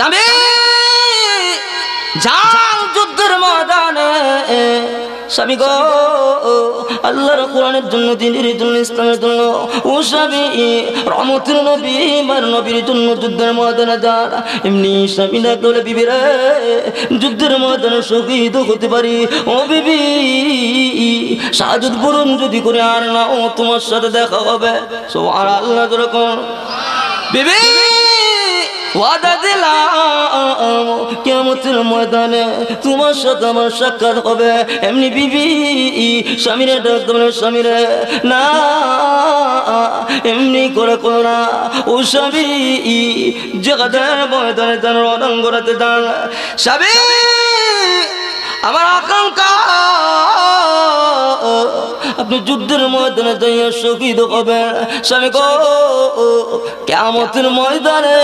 স্বামী যাও যুদ্ধের ময়দানে। স্বামী গো, আল্লাহর কোরআনের জন্য, দিনের জন্য, ইসলামের জন্য, ও স্বামী রহমতুল নবী মার নবীর জন্য যুদ্ধের ময়দানে যান। এমনি স্বামী না করলে বিবি রে, যুদ্ধের ময়দানে শহীদ হতে পারি? ও বিবি, সাজুদ বরুণ যদি করে আর না, ও তোমার সাথে দেখা হবে। সো আর আল্লাহ যেরকম। বিবি! ওয়াদা দিলাম কেমতের ময়দানে তোমার সাথে আমার সাক্ষাৎ হবে। এমনি বিবি, স্বামীরে ডাক তোমার স্বামীরে। না, এমনি করে করো না। ও স্বামী জগতের ময়দানে দান রণাঙ্গরাতে দান স্বামী, আমার আকাঙ্ক্ষা আপনি যুদ্ধের ময়দানে যাইয়া শহীদ হবেন স্বামী গো কেমতের ময়দানে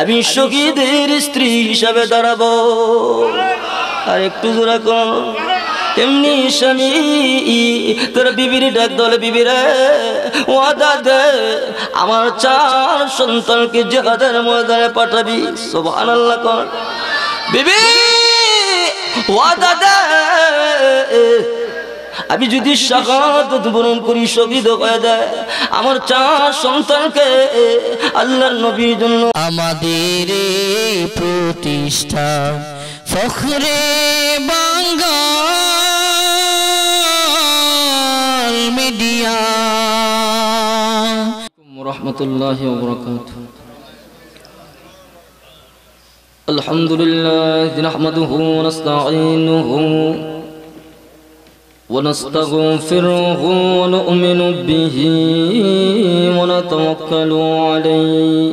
আমি শহীদের স্ত্রী হিসাবে দাঁড়াবো। আর একটু জোরা কর এমনি স্বামী, তোর বিবির ডাক দলে বিবিরে, ওয়াদা দে, আমার চার সন্তানকে জেহাদের ময়দানে পাঠাবি। সোভান আল্লাহ কর বিবি, ওয়াদা দে। আমি যদি শাহাদত বরণ করি শহীদ হয়ে যায় আমার চার সন্তানকে আল্লাহর নবীর জন্য আমাদের এই প্রতিষ্ঠান ফখরে বাঙ্গাল মিডিয়া রহমতুল্লাহ الحمد لله نحمده ونستعينه ونستغفره ونؤمن به ونتوكل عليه.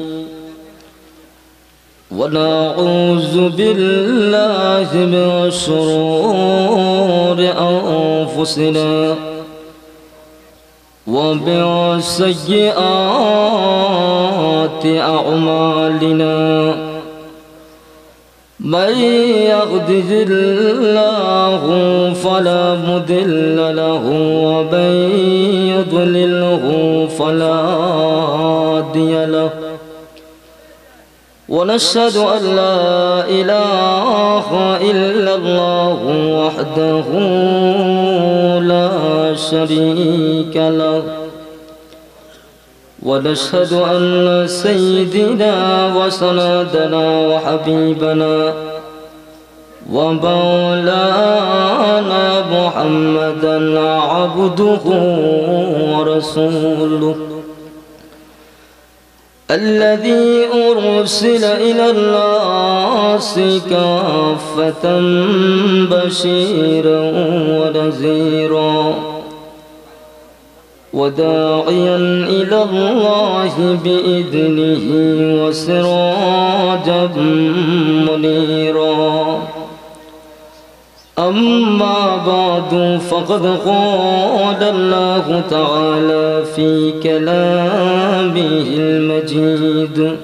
ونعوذ بالله من شرور أنفسنا ومن سيئات أعمالنا. من يهده الله فلا مضل له ومن يضلله فلا هادي له. ونشهد أن لا إله إلا الله وحده لا شريك له. ونشهد أن سيدنا وسندنا وحبيبنا ومولانا محمدا عبده ورسوله الذي أرسل إلى الناس كافة بشيرا ونذيرا وداعيا إلى الله بإذنه وسراجا منيرا أما بعد فقد قال الله تعالى في كلامه المجيد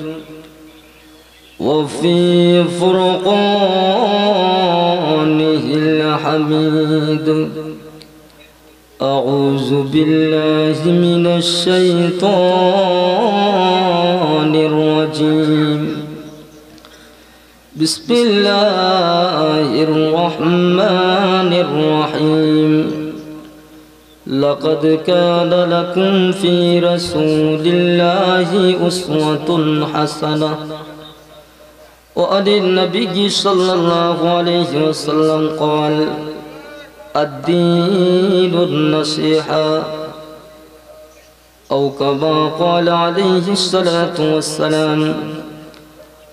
وفي فرقانه الحميد أعوذ بالله من الشيطان الرجيم. بسم الله الرحمن الرحيم لقد كان لكم في رسول الله أسوة حسنة وعن النبي صلى الله عليه وسلم قال الدين النصيحة أو كما قال عليه الصلاة والسلام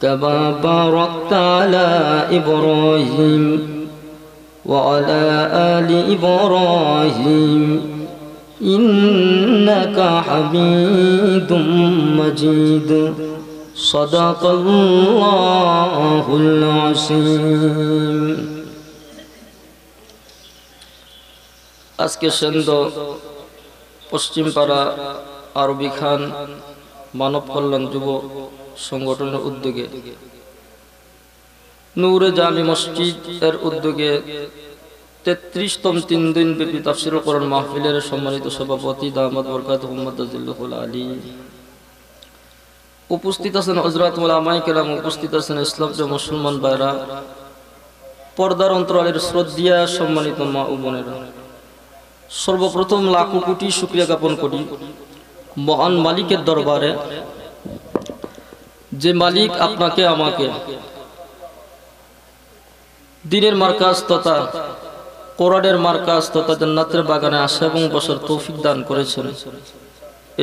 كما باركت على إبراهيم وعلى آل إبراهيم إنك حميد مجيد صدق الله العظيم আজকে সেন্দ পশ্চিমপাড়া আরবি খান মানব কল্যাণ যুব সংগঠনের উদ্যোগে। নূরে জামি মসজিদ এর উদ্যোগে তেত্রিশতম তিন দিন ব্যাপী তাফসির করণ মাহফিলের সম্মানিত সভাপতি দামাদ বরকাত মোহাম্মদ আজিল্লাহুল আলী। উপস্থিত আছেন হজরত মোলামাই কেরাম, উপস্থিত আছেন ইসলাম যে মুসলমান ভাইরা। পর্দার অন্তরালের শ্রদ্ধিয়া সম্মানিত মা ও বোনেরা। সর্বপ্রথম লাখো কোটি শুক্রিয়া জ্ঞাপন করি। মহান মালিকের দরবারে যে মালিক আপনাকে আমাকে। দিনের মার্কাজ তথা কোরআনের মার্কাজ তথা জান্নাতের বাগানে আসা এবং বসার তৌফিক দান করেছেন।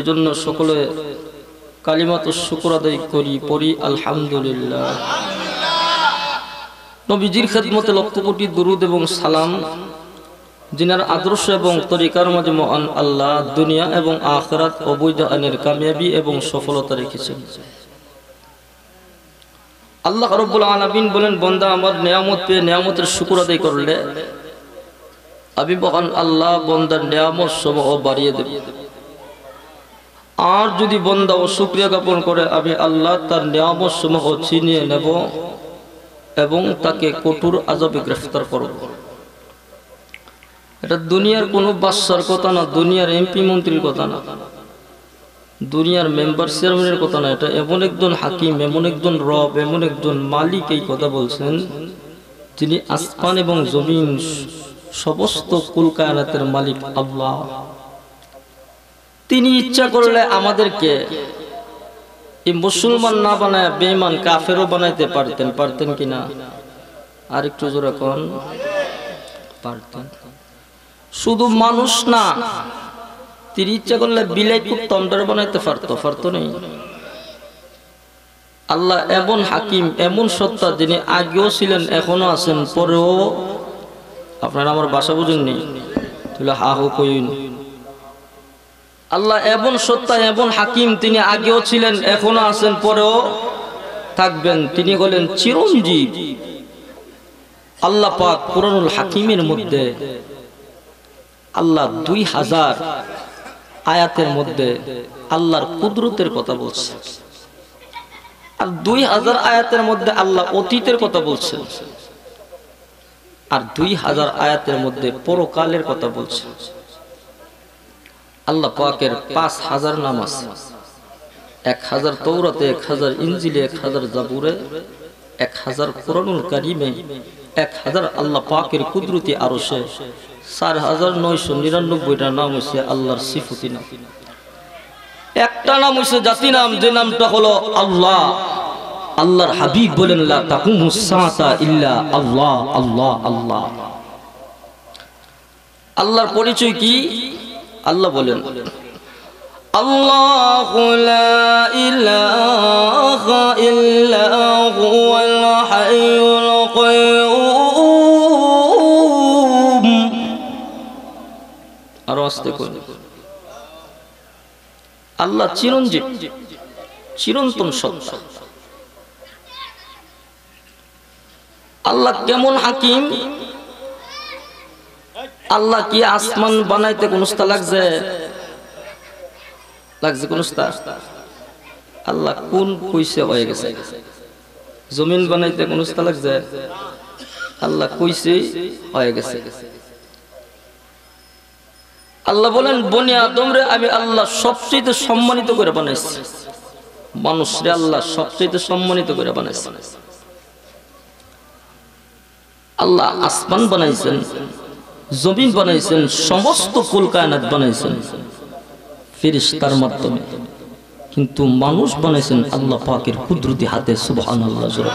এজন্য সকলে কালিমাত শুক্র আদায় করি, পড়ি, আলহামদুলিল্লাহ। নবীজির খেদমতে লক্ষ কোটি দুরুদ এবং সালাম। যিনার আদর্শ এবং তরিকার মাঝে মহান আল্লাহ, দুনিয়া এবং আখরাত অবৈধ আইনের কামিয়াবি এবং সফলতা রেখেছেন। আল্লাহ রব্বুল আলামিন বলেন, বন্দা আমার নিয়ামত পেয়ে নিয়ামতের শুকুর আদায় করলে আমি মহান আল্লাহ বন্দার নিয়ামত সমূহ বাড়িয়ে দেব। আর যদি বন্দা ও শুক্রিয়া জ্ঞাপন করে, আমি আল্লাহ তার নিয়ামত সমূহ ছিনিয়ে নেব এবং তাকে কঠোর আজবে গ্রেফতার করব। এটা দুনিয়ার কোনো বাচ্চার কথা না, দুনিয়ার এমপি মন্ত্রীর কথা না। দুনিয়ার মেম্বার চেয়ারম্যানের কথা না, এটা এমন একজন হাকিম, এমন একজন রব, এমন একজন মালিক এই কথা বলছেন যিনি আসমান এবং জমিন সমস্ত কুলকায়নাতের মালিক আল্লাহ। তিনি ইচ্ছা করলে আমাদেরকে এই মুসলমান না বানায়, বেঈমান কাফেরও বানাইতে পারতেন পারতেন কিনা? আর একটু জোরে কোন। পারতেন। শুধু মানুষ না তিনি ইচ্ছা করলে বিলাই খুব তন্ডার বানাইতে পারতো পারতো নেই। আল্লাহ এমন হাকিম, এমন সত্তা যিনি আগেও ছিলেন, এখনও আছেন, পরেও আপনারা আমার বাসা বুঝেননি তাহলে হা হু কইন। আল্লাহ এমন সত্তা, এমন হাকিম তিনি আগেও ছিলেন, এখনও আছেন, পরেও থাকবেন। তিনি হলেন চিরঞ্জীব। আল্লাহ পাক পুরানুল হাকিমের মধ্যে আল্লাহ দুই হাজার আয়াতের মধ্যে আল্লাহর কুদরতের কথা বলছে। আর দুই হাজার আয়াতের মধ্যে আল্লাহ অতীতের কথা বলছে। আর দুই হাজার আয়াতের মধ্যে পরকালের কথা বলছে। আল্লাহ পাকের পাঁচ হাজার নাম আছে এক হাজার তৌরাতে এক হাজার ইঞ্জিলে এক হাজার জাবুরে, এক হাজার কোরআনুল কারিমে, এক হাজার আল্লাহ পাকের কুদরতি আরও সে চার হাজার নয়শো নিরানব্বইটা নাম হয়েছে আল্লাহর সিফুতি নাম। একটা নাম হয়েছে জাতি নাম, যে নামটা হলো আল্লাহ। আল্লাহর হাবিব বলেন আল্লাহ আল্লাহ আল্লাহ। আল্লাহর পরিচয় কি? আল্লাহ বলেন, আল্লাহ ইল্লা আরও আস্তে করে। আল্লাহ চিরঞ্জীব, চিরন্তন সত্তা। আল্লাহ কেমন হাকিম? আল্লাহ কি আসমান বানাইতে কোন লাগছে? লাগছে কোন আল্লাহ কোন কইছে হয়ে গেছে? জমিন বানাইতে কোন লাগছে? আল্লাহ কইছে হয়ে গেছে। আল্লাহ বলেন, বনি আদমরে আমি আল্লাহ সবচেয়ে সম্মানিত করে বানাইছি। মানুষরে আল্লাহ সবচেয়ে সম্মানিত করে বানাইছি। আল্লাহ আসমান বানাইছেন, জমিন বানাইছেন, সমস্ত কুল কায়নাত বানাইছেন, ফেরেশতার মাধ্যমে। কিন্তু মানুষ বানাইছেন আল্লাহ পাকের কুদরতি হাতে, সুবহানাল্লাহ, জোরে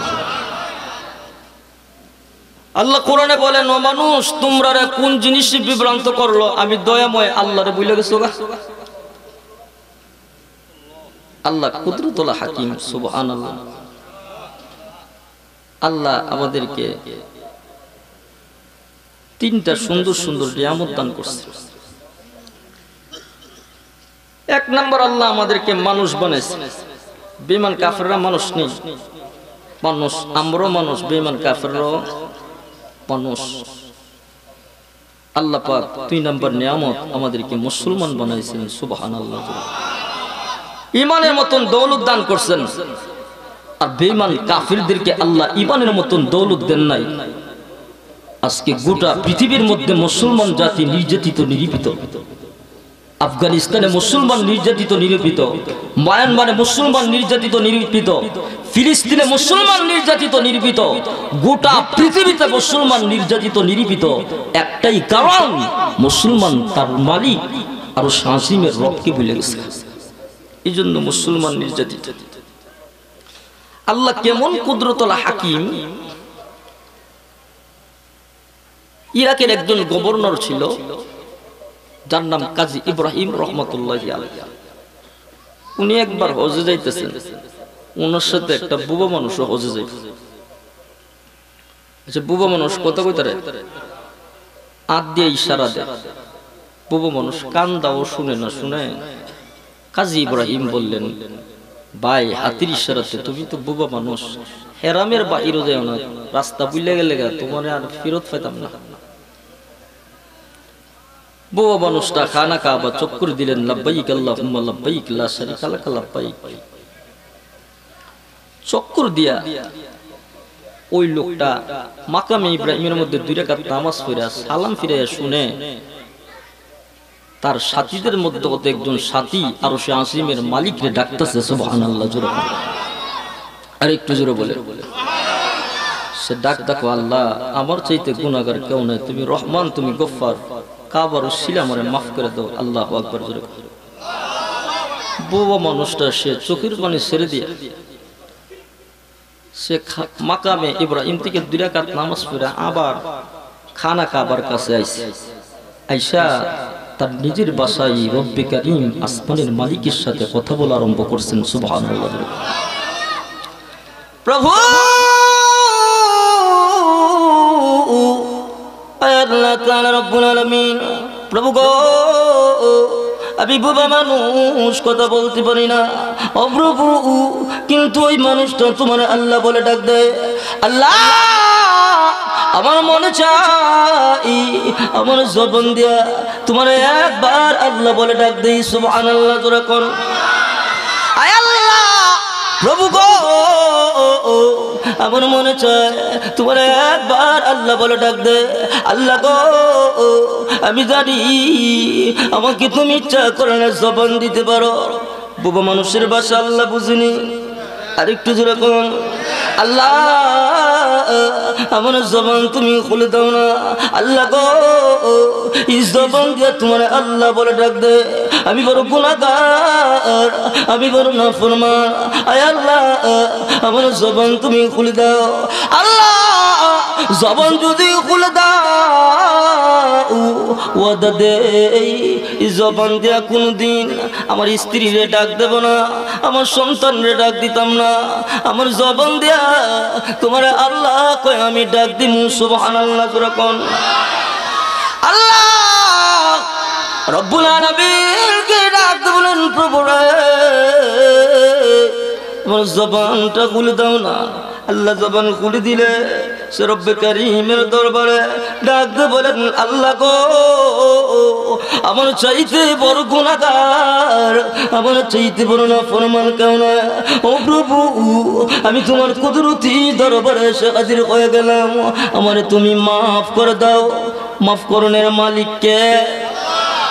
আল্লাহ কোরআনে বলেন, ও মানুষ, তোমরা কোন জিনিস বিভ্রান্ত করল? আমি দয়াময় আল্লাহরে বুঝলে গেছো গা আল্লাহ কুদরতুল হাকিম, সুবহানাল্লাহ। আল্লাহ আমাদেরকে তিনটা সুন্দর সুন্দর নিয়ামত দান করছে। এক নম্বর, আল্লাহ আমাদেরকে মানুষ বানাইছে। বেমান কাফেররা মানুষ নেই। মানুষ, আমরাও মানুষ বেমান কাফেররাও মানুষ। আল্লাহ পাক দুই নম্বর নিয়ামত আমাদেরকে মুসলমান বানাইছেন সুবহান আল্লাহ ইমানের মতন দৌলত দান করছেন। আর কাফিরদেরকে আল্লাহ ইমানের মতন দৌলত দেন নাই। আজকে গোটা পৃথিবীর মধ্যে মুসলমান জাতি নির্যাতিত, নিরীপিত। আফগানিস্তানে মুসলমান নির্যাতিত, নিরূপিত। মায়ানমারে মুসলমান নির্যাতিত, নিরূপিত। ফিলিস্তিনে মুসলমান নির্যাতিত নিরূপিত গোটা পৃথিবীতে মুসলমান নির্যাতিত নিরূপিত একটাই কারণ, মুসলমান তার মালিক আর শাসিমের রবকে ভুলে গেছে। এই জন্য মুসলমান নির্যাতিত। আল্লাহ কেমন কুদরতলা হাকিম? ইরাকের একজন গভর্নর ছিল, যার নাম কাজী ইব্রাহিম রহমতুল্লাহ উনি একবার হজে যাইতেছেন। ওনার সাথে একটা বুবা মানুষ হজে যাইতেছে আচ্ছা বুবা মানুষ কথা কইতারে আত দিয়ে ইশারা দেয় বুবা মানুষ কান দাও শুনে না শুনে। কাজী ইব্রাহিম বললেন, ভাই, হাতির ইশারাতে তুমি তো বুবা মানুষ। হেরামের বাহিরও যাও না। রাস্তা বুঝলে গেলে তোমার আর ফিরত পাইতাম না। বুবা মানুষটা খানা কাবা চক্কর দিলেন, লাব্বাইক আল্লাহুম্মা, লাব্বাইক, লা শারিকা লাকা, লাব্বাইক। চক্কর দিয়া ওই লোকটা মাকামে ইব্রাহিমের মধ্যে দুই রাকাত নামাজ ফিরা সালাম ফিরে শুনে, তার সাথীদের মধ্যে কত একজন সাথী আর সে আসিমের মালিকরে ডাকতেছে, সুবহানাল্লাহ, জোরে আর একটু জোরে বলে সে ডাক দেখো আল্লাহ, আমার চাইতে গুণাগার কেউ নাই, তুমি রহমান, তুমি গফফার, কাবার শিলা আমারে মাফ করে দাও, আল্লাহ আকবার, জোরে। বোবা মানুষটা সে চোখের পানি ছেড়ে দিয়ে সে মাকামে ইব্রাহিম থেকে দুই রাকাত নামাজ পড়ে আবার খানা কাবার কাছে আইছে আইসা তার নিজের বাসায় রব্বে কারিম আসমানের মালিকের সাথে কথা বলা আরম্ভ করছেন, সুবহানাল্লাহ। প্রভু! প্রভু গো! আমি বোবা মানুষ, কথা বলতে পারি না। ও প্রভু, কিন্তু ওই মানুষটা তোমার আল্লাহ বলে ডাক দেয়। আল্লাহ, আমার মনে চাই, আমার জবন দিয়া তোমার একবার আল্লাহ বলে ডাক দেই, সুবহানাল্লাহ তোরা কোন আয় আল্লাহ, প্রভু গো আমার মনে চায়, তোমার একবার আল্লাহ বলে ডাক দে। আল্লাহ গো, আমি জানি আমাকে তুমি ইচ্ছা করে না জবান দিতে পারো। বুবা মানুষের বাসা আল্লাহ বুঝিনি। আর একটু জোরে কোন। আল্লাহ, আমার জবান তুমি খুলে দাও না। আল্লাহ গো, এই জবান দিয়ে তোমার আল্লাহ বলে ডাক দে। আমি বড় গুণাগার, আমি বড় না ফরমান আয় আল্লাহ, আমার জবান তুমি খুলে দাও। আল্লাহ, জবান যদি খুলে দাও, ওয়াদা দে জবান দিয়া কোনদিন আমার স্ত্রীরে ডাক দেব না, আমার সন্তানরে ডাক দিতাম না। আমার জবান দেয়া তোমার আল্লাহ কয়, আমি ডাক দিম, সুবহানাল্লাহ করে কোন। আল্লাহ, রব্বুল আলামিনকে ডাক বলেন প্রভু আমার জবানটা খুলে দাও না। আল্লাহ জবান খুলে দিলে সে রব্বে কারিমের দরবারে ডাক দিয়ে বলেন, আল্লাহ গো, আমার চাইতে বড় গুণাগার আমার চাইতে বড় না ফরমান কেউ না। ও প্রভু, আমি তোমার কুদরতি দরবারে এসে হাজির হয়ে গেলাম। আমার তুমি মাফ করে দাও। মাফ করণের মালিককে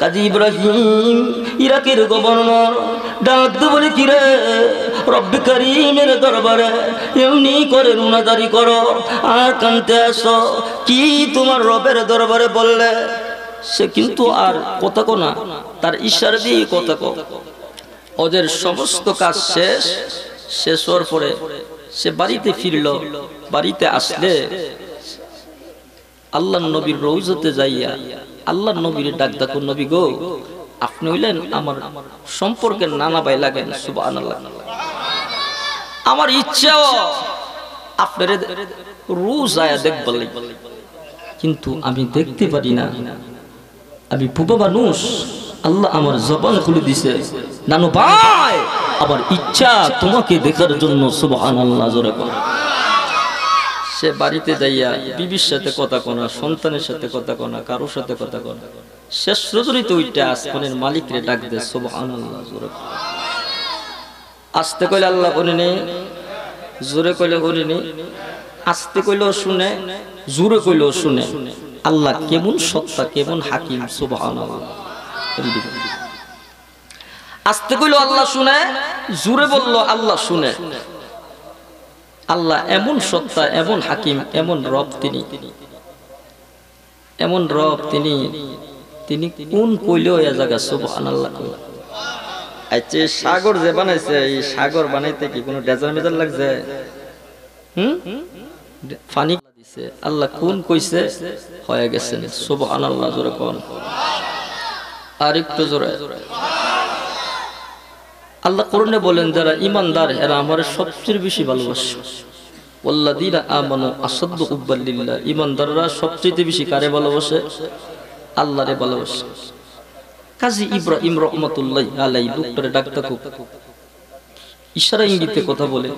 কাজী ইব্রাহিম, ইরাকের গভর্নর ডাকতে বলে কিরে রব্বি করিমের দরবারে এমনি করে রুনাদারি করো। আর কানতে আসো, কি তোমার রবের দরবারে বললে? সে কিন্তু আর কথা কো না, তার ইশারা দিয়ে কথা কো ওদের সমস্ত কাজ শেষ শেষ হওয়ার পরে সে বাড়িতে ফিরল। বাড়িতে আসলে আল্লাহ নবীর রৌজতে যাইয়া আল্লাহ নবীর ডাক ডাকো নবী গো, আপনি হইলেন আমার সম্পর্কের নানা ভাই লাগেন, সুবহানাল্লাহ। আমার ইচ্ছাও আপনার রোজ আয়া দেখবার। কিন্তু আমি দেখতে পারি না। আমি বুবা মানুষ, আল্লাহ আমার জবান খুলে দিছে, নানু ভাই, আমার ইচ্ছা তোমাকে দেখার জন্য, সুবহানাল্লাহ, জোরে কর সে বাড়িতে যাইয়া বিবির সাথে কথা কোনা, সন্তানের সাথে কথা কোনা, কারোর সাথে কথা কোনা। শেষ রজনীতে ওইটা আসমানের মালিকরে ডাক দে সুবহানাল্লাহ, জোরে। আস্তে কইলে আল্লাহ করিনি জোরে কইলে করিনি আস্তে কইলেও শুনে, জোরে কইলেও শুনে, আল্লাহ কেমন সত্তা, কেমন হাকিম, সুবহানাল্লাহ। আস্তে কইলো আল্লাহ শুনে, জোরে বলল, আল্লাহ শুনে। আল্লাহ এমন সত্তা এমন হাকিম এমন রব তিনি। এমন রব তিনি তিনি কোন কইলেও এ জায়গা সুবহানাল্লাহ কইলো আচ্ছা সাগর যে বানাইছে এই সাগর বানাইতে কি কোনো ডেজার মেজার লাগছে? হুম? পানি দিছে। আল্লাহ কোন কইছে? হয়ে গেছেন সুবহানাল্লাহ জোরে কোন। আর একটু জোরে। আল্লাহ কোরআনে বলেন, যারা ইমানদার এরা আমার সবচেয়ে বেশি ভালোবাসে। ওয়াল্লাযীনা আমানু আসাদ্দু উব্বাল লিল্লাহ ইমানদাররা সবচেয়ে বেশি কারে ভালোবাসে? আল্লাহরে ভালোবাসে। কাজী ইব্রাহিম রহমতুল্লাহ আলাই লোকটারে ডাক্তার খুব ইশারা ইঙ্গিতে কথা বলে,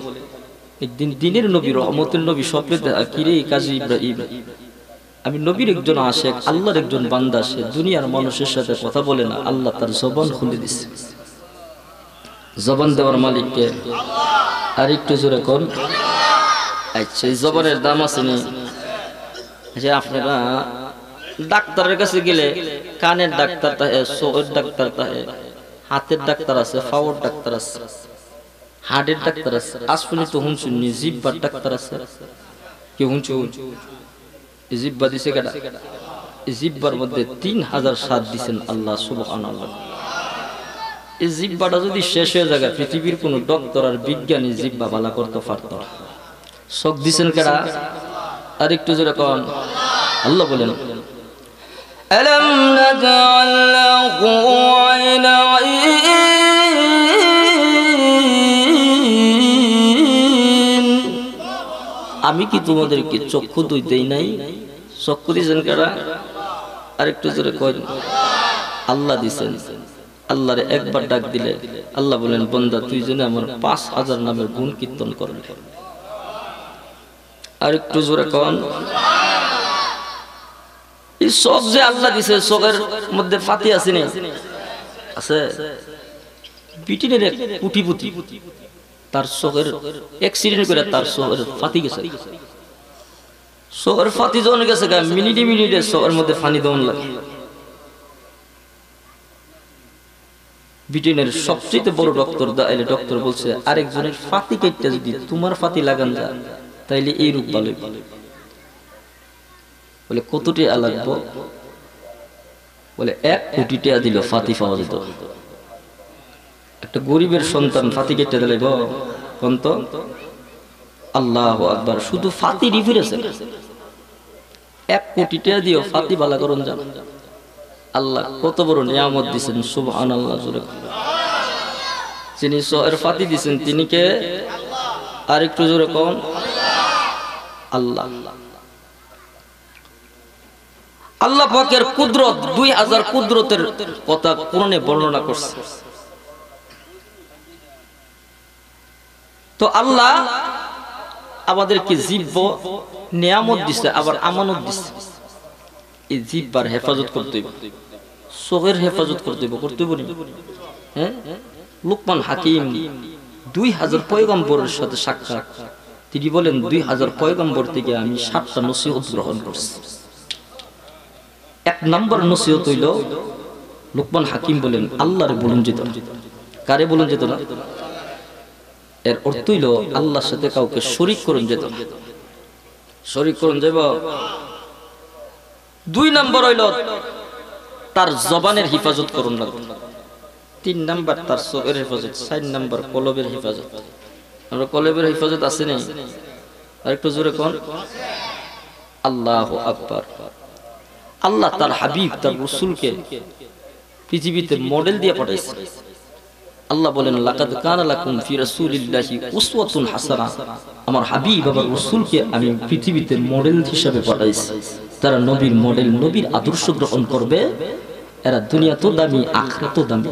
একদিন দিনের নবী, রহমতের নবী স্বপ্নে দেখা কিরে কাজী ইব্রাহিম? আমি নবীর একজন আসে আল্লাহর একজন বান্দা, সে দুনিয়ার মানুষের সাথে কথা বলে না, আল্লাহ তার জবান খুলে দিছে। জবান দেওয়ার মালিককে আর একটু জোরে কর আচ্ছা এই জবানের দাম আছে নি? যে আপনারা ডাক্তারের কাছে গেলে কানের ডাক্তার তাহে চোখের ডাক্তার তাহে, হাতের ডাক্তার আছে ফাওয়ার ডাক্তার আছে হার্টের ডাক্তার আছে আসফুনি তো হুন শুননি জিব্বার ডাক্তার আছে। কি হুনছু জিব্বা দিছে এই জিব্বার মধ্যে তিন হাজার সাত দিছেন আল্লাহ, সুবহানাল্লাহ। এই জিব্বাটা যদি শেষ হয়ে যায় পৃথিবীর কোন ডক্টর আর বিজ্ঞানী জিব্বা বালা করতে পারত না। শোক দিছেন কেডা আর একটু জোরে কন আল্লাহ বলেন ألم نجعل له عينين আমি কি তোমাদেরকে চক্ষু দুই দেই নাই চক্ষু দিয়েছেন কারা আরেকটু জোরে কয় আল্লাহ দিছেন আল্লাহরে একবার ডাক দিলে আল্লাহ বলেন, বন্দা, তুই জন্য আমার পাঁচ হাজার নামের গুণ কীর্তন করবে আরেকটু জোরে কন। এই যে আল্লাহ দিছে মধ্যে ফাতি আছে আছে? বিটিনের এক পুটি তার চোখের অ্যাক্সিডেন্ট করে তার চোখের ফাতি গেছে। চোখের ফাতি যখন গেছে মিনিটে মিনিটে চোখের মধ্যে ফানি দন লাগে। ব্রিটেনের সবচেয়ে বড় ডক্টর দাইলে ডক্টর বলছে, আরেকজনের ফাতি কেটে যদি তোমার ফাতি লাগান যা তাইলে এই রূপ ভালো বলে, কতটি লাগবো? বলে, এক কোটি টাকা দিল, ফাতি পাওয়া যেত। একটা গরিবের সন্তান ফাতি কেটে দিলে কন্ত আল্লাহ আকবার, শুধু ফাতি রিফিরেছে এক কোটি টাকা দিও ফাতি বালা করুন যান আল্লাহ কত বড় নিয়ামত দিছেন সুবহান আল্লাহ জুড়ে যিনি এর ফাতি দিছেন, তিনি কে? আর একটু জোরে কন। আল্লাহ। আল্লাহ পাকের কুদরত, দুই হাজার কুদরতের কথা কোরআনে বর্ণনা করছে। তো আল্লাহ আমাদেরকে জীব নিয়ামত দিছে, আবার আমানত দিছে। এই জিব্বার হেফাজত করতে হইব। চোখের হেফাজত করতে করতে নি? হ্যাঁ? লোকমান হাকিম দুই হাজার পয়গম্বরের সাথে সাক্ষাৎ। তিনি বলেন, দুই হাজার পয়গম্বর থেকে আমি সাতটা নসিহত গ্রহণ করছি। এক নম্বর নসিহত হইল, লোকমান হাকিম বলেন, আল্লাহরে বলুন যেত কারে বলুন যেত না? এর অর্থ হইল, আল্লাহর সাথে কাউকে শরিক করুন যেত না। শরিক করুন যাব দুই নম্বর হইল তার জবানের হেফাজত করুন না। তিন নাম্বার তার চোখের হেফাজত, চার নাম্বার কলবের হেফাজত। আমরা কলবের হেফাজত আছে নেই? আর একটু জোরে কোন? আল্লাহ আকবার। আল্লাহ তার হাবিব, তার রসুলকে পৃথিবীতে মডেল দিয়ে পাঠাইছে। আল্লাহ বলেন, লাকাদ কানা লাকুম ফি রাসূলিল্লাহি উসওয়াতুন হাসানা। আমার হাবিব, আমার রাসূলকে আমি পৃথিবীতে মডেল হিসাবে পাঠাইছি। তারা নবীর মডেল, নবীর আদর্শ গ্রহণ করবে। এরা দুনিয়া তো দামি আখরা তো দামি।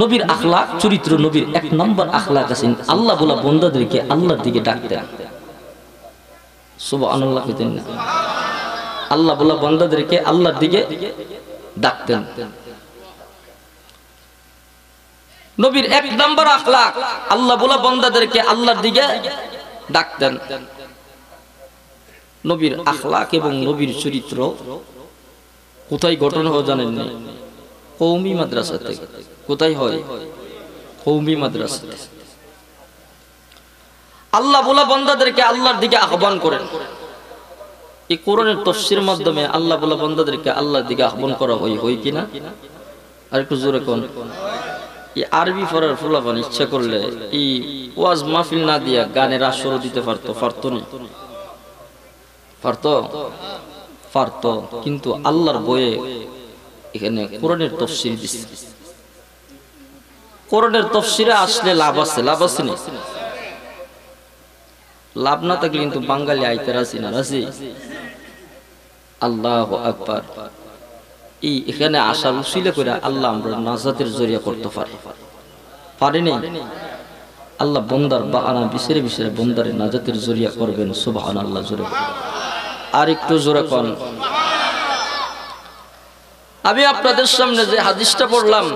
নবীর আখলাক, চরিত্র নবীর এক নম্বর আখলাক আছেন আল্লাহ বলা বন্দাদেরকে আল্লাহর দিকে ডাকতেন আল্লাহ বলা বন্দাদেরকে আল্লাহর দিকে ডাকতেন নবীর এক নম্বর আখলাক, আল্লাহ বলা বন্দাদেরকে আল্লাহর দিকে ডাকতেন নবীর আখলাক এবং নবীর চরিত্র কোথায় ঘটনা হয় জানেন না? কৌমি মাদ্রাসা থেকে। কোথায় হয়? কৌমি মাদ্রাসা আল্লাহ বলা বন্দাদেরকে আল্লাহর দিকে আহ্বান করেন। এই কোরআনের তফসির মাধ্যমে আল্লাহ বলা বন্দাদেরকে আল্লাহর দিকে আহ্বান করা হয় হয় কিনা আর একটু জোরে কোন? এই আরবি পড়ার ফুলাফান ইচ্ছা করলে এই ওয়াজ মাহফিল না দিয়া গানের আসরও দিতে পারতো পারতো না? কিন্তু আল্লাহর এখানে কোরআনের তফসির দিচ্ছে কোরআনের আসলে লাভ আছে লাভ আছে লাভ না থাকলে কিন্তু বাঙালি আইতে রাজি না, রাজি? আল্লাহ আকবার। এই এখানে আসার উসিলে করে আল্লাহ আমরা নাজাতের জরিয়া করতে পারি। পারিনি আল্লাহ বন্দার বাহানা বিসেরে বিসেরে বন্দারে নাজাতের জরিয়া করবেন সুবহান আল্লাহ জোরে আর একটু জোরে কন। আমি আপনাদের সামনে যে হাদিসটা পড়লাম,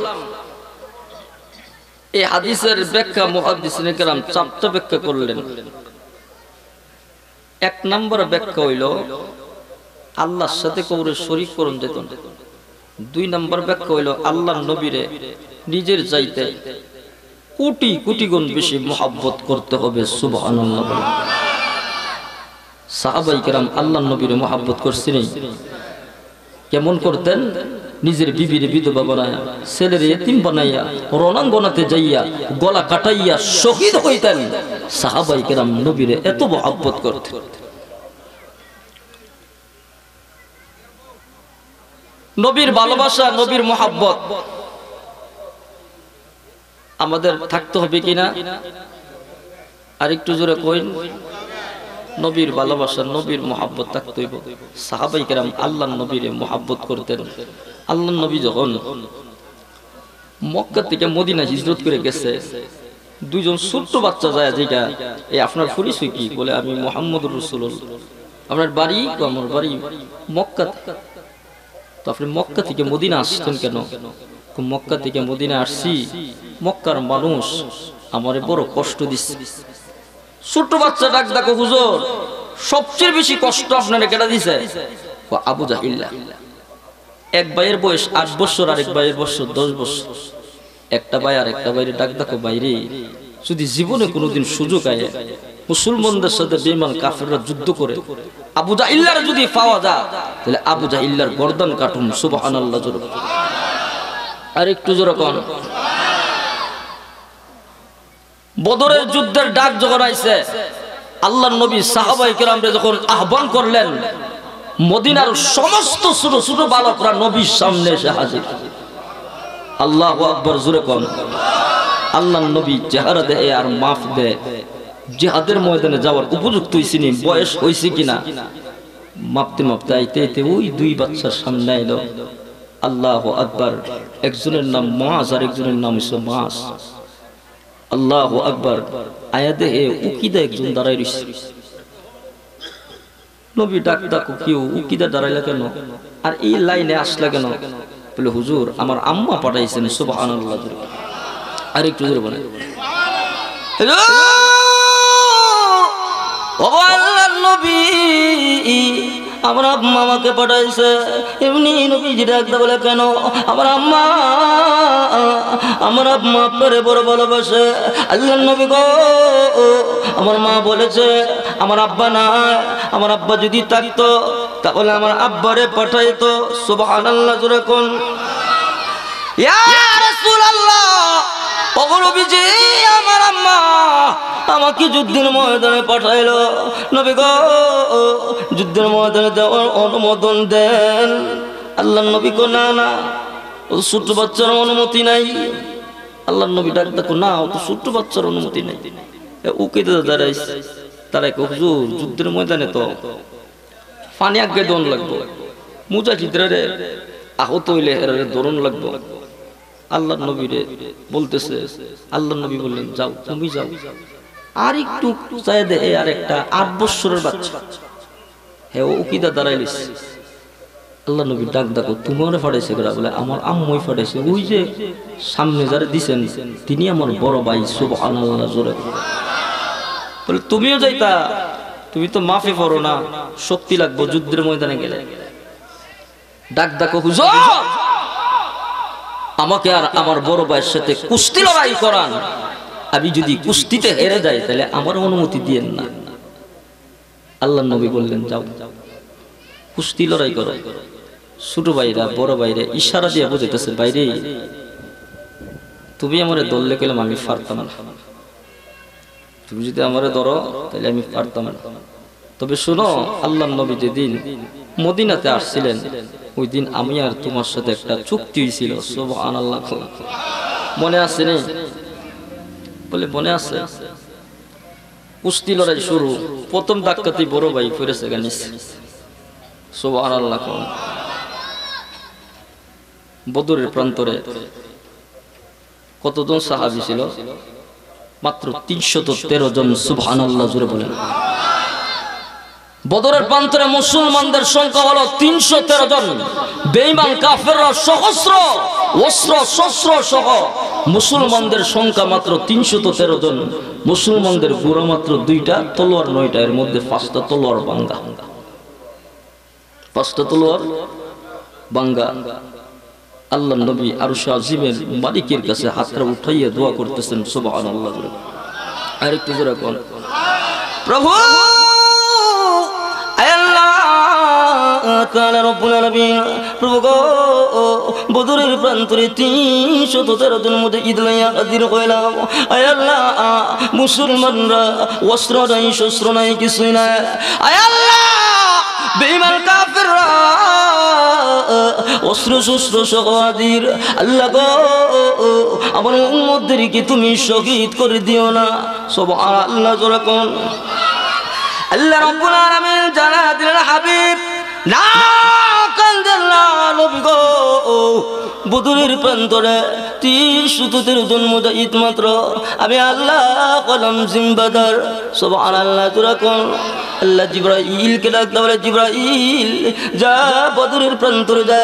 এই হাদিসের ব্যাখ্যা মুহাদ্দিসিন কেরাম চারটা ব্যাখ্যা করলেন। এক নম্বর ব্যাখ্যা হইল, আল্লাহর সাথে কৌরে শরীক করুন যেত। দুই নম্বর ব্যাখ্যা হইল, আল্লাহর নবীরে নিজের চাইতে কোটি কোটি গুণ বেশি মহাব্বত করতে হবে, সুবহানাল্লাহ। বলে সাহাবাই কেরাম আল্লাহর নবীরে মহাব্বত করছিলেন। কেমন করতেন? নিজের বিবির বিধবা বানায়া, ছেলের এতিম বানাইয়া রণাঙ্গনাতে যাইয়া, গলা কাটাইয়া শহীদ হইতেন। সাহাবাই কেরাম নবীরে এত মহাব্বত করতেন। নবীর ভালোবাসা, নবীর মহাব্বত। আমাদের থাকতে হবে কিনা? আর একটু জোরে কইন। নবীর ভালোবাসা, নবীর মহাব্বত থাকতে হইব। সাহাবাই কেরাম আল্লাহ নবীর মহাব্বত করতেন। আল্লাহ নবী যখন মক্কা থেকে মদিনা হিজরত করে গেছে, দুইজন ছোট্ট বাচ্চা যায় যেটা এই আপনার পরিচয় কি? বলে, আমি মোহাম্মদ রসুল আপনার বাড়ি? তো আমার বাড়ি মক্কা তো আপনি মক্কা থেকে মদিনা আসছেন কেন? মক্কা থেকে মদিনা আসছি। মক্কার মানুষ আমারে বড় কষ্ট দিচ্ছে। ছোট্ট বাচ্চা ডাক ডাকো হুজুর, সবচেয়ে বেশি কষ্ট আপনারা কেটা দিছে? আবু জাহিল্লা। এক ভাইয়ের বয়স আট বছর আর এক ভাইয়ের বয়স দশ বছর। একটা ভাই আর একটা বাইরে ডাক ডাকো বাইরে। যদি জীবনে কোনোদিন সুযোগ আয় মুসলমানদের সাথে বেমান কাফেররা যুদ্ধ করে, আবু জাহিল্লার যদি পাওয়া যায়, তাহলে আবু জাহিল্লার গর্দান কাটুন, সুবহানাল্লাহ জোরে। আর একটু জোরে কন। বদরের যুদ্ধের ডাক যখন আইছে আল্লাহ নবী সাহাবাই কেরামরে যখন আহ্বান করলেন, মদিনার সমস্ত ছোট ছোট বালকরা নবীর সামনে এসে হাজির। আল্লাহ আকবর, জুরে কন। আল্লাহ নবী চেহারা দেয় আর মাফ দেয়। জেহাদের ময়দানে যাওয়ার উপযুক্ত হয়েছিনি বয়স হয়েছে কিনা? মাপতে মাপতে আইতে আইতে ওই দুই বাচ্চার সামনে এলো আল্লাহ আকবর, একজনের নাম মাস আর একজনের নাম হচ্ছে মাস আল্লাহ আকবর, আয়াতে হে উকিদা একজন দাঁড়াই রইছে। নবী ডাক ডাকো কেউ উকিদা দাঁড়াইলা কেন? আর এই লাইনে আসলা কেন? বলে, হুজুর, আমার আম্মা পাঠাইছেন, সুবহানাল্লাহ। আর একটু জোরে বলে নবী আমার আম্মা আমাকে পাঠাইছে। এমনি নবীজি ডাকতে বলে, কেন? আমার আম্মা আমার আম্মা আপনারে বড় ভালোবাসে। আল্লাহ নবী গো, আমার মা বলেছে, আমার আব্বা না আমার আব্বা যদি থাকতো, তাহলে আমার আব্বারে পাঠাইতো। সুবহানাল্লাহ, জোরে কোন। ইয়া রাসূলুল্লাহ! অগরবিজি আমার আম্মা আমাকে যুদ্ধের ময়দানে পাঠাইলো। নবী গো, যুদ্ধের ময়দানে যাওয়ার অনুমোদন দেন। আল্লাহ নবী গো না না, ও ছোট্ট বাচ্চার অনুমতি নাই। আল্লাহ নবী ডাক দেখো, না, ও তো ছোট্ট বাচ্চার অনুমতি নাই। উকে দাঁড়াইছে তারা হুজুর, যুদ্ধের ময়দানে তো পানি আগে দন লাগবো। মুজাহিদরে আহত হইলে এর দরণ লাগবো। আল্লাহ নবীরে বলতেছে আল্লাহ নবী বললেন, যাও, তুমি যাও। আর একটু চাই দে আর একটা আট বৎসরের বাচ্চা। হ্যাঁ ও উকিদা, দাঁড়াইলিস। আল্লাহ নবী ডাক ডাকো তোমার ফাটাইছে করা বলে, আমার আম্মই ফাটাইছে। ওই যে সামনে যারা দিছেন, তিনি আমার বড় ভাই সব আল্লাহ জোরে বলে, তুমিও যাইতা, তুমি তো মাফি পড়ো না, শক্তি লাগবো, যুদ্ধের ময়দানে গেলে। ডাক ডাকো, হুজুর! আমাকে আর আমার বড় ভাইয়ের সাথে কুস্তি লড়াই করান। আমি যদি কুস্তিতে হেরে যাই, তাহলে আমার অনুমতি দিয়েন না। আল্লাহ নবী বললেন, যাও, কুস্তি লড়াই করো। ছোট ভাইরা, বড় ভাইরে ইশারা দিয়ে বুঝাইতেছে বাইরে তুমি আমারে দললে গেলাম আমি পারতাম না। তুমি যদি আমারে ধরো, তাহলে আমি পারতাম না। তবে শোনো আল্লাহ নবী যেদিন মদিনাতে আসছিলেন। ওই দিন আমি আর তোমার সাথে একটা চুক্তি হয়েছিল সোবান আল্লাহ মনে আছে নি? বলে, মনে আছে। কুস্তি লড়াই শুরু। প্রথম ধাক্কাতেই বড় ভাই ফিরেছে গানিস। সোবান আল্লাহ বদরের প্রান্তরে কতজন সাহাবি ছিল? মাত্র তিনশত তেরো জন সুবহান আল্লাহ জুড়ে বলেন। বদরের প্রান্তরে মুসলমানদের সংখ্যা হলো তিনশো তেরো জন। বেইমান কাফেররা সহস্র, অস্ত্র, শস্ত্র সহ। মুসলমানদের সংখ্যা মাত্র তিনশত তেরো জন। মুসলমানদের গুড়া মাত্র দুইটা, তলোয়ার নয়টা, এর মধ্যে পাঁচটা তলোয়ার বাঙ্গা। পাঁচটা তলোয়ার বাঙ্গা। আল্লাহ নবী আর আজিমের মালিকের কাছে হাতটা উঠাইয়া দোয়া করতেছেন সুবহান আল্লাহ আর একটু কোন প্রভু! তাআলা রব্বুল আলামিন। প্রভু গো দিন মধ্যে ঈদ লইয়া হাজির হইলাম। আয় মুসলমানরা অস্ত্র নাই, শস্ত্র নাই, কিছুই নাই। আয় আল্লাহ অস্ত্র, শস্ত্র সহ আদির আল্লাহ গো, আমার উম্মতদেরকে তুমি শহীদ করে দিও না। সব আল্লাহ যখন আল্লাহ রব্বুল আলামিন জানা দিলেন হাবিব না কান্দেন না নবী গো বদরের প্রান্তরে সুতোতের জন্ম ঈদ মাত্র। আমি আল্লাহ কলম জিম্বাদার। সব আল্লাহ তোরা কোন? আল্লাহ জিব্রাইল কে ডাকতে বলে জিব্রাইল। যা বদরের প্রান্তরে যা।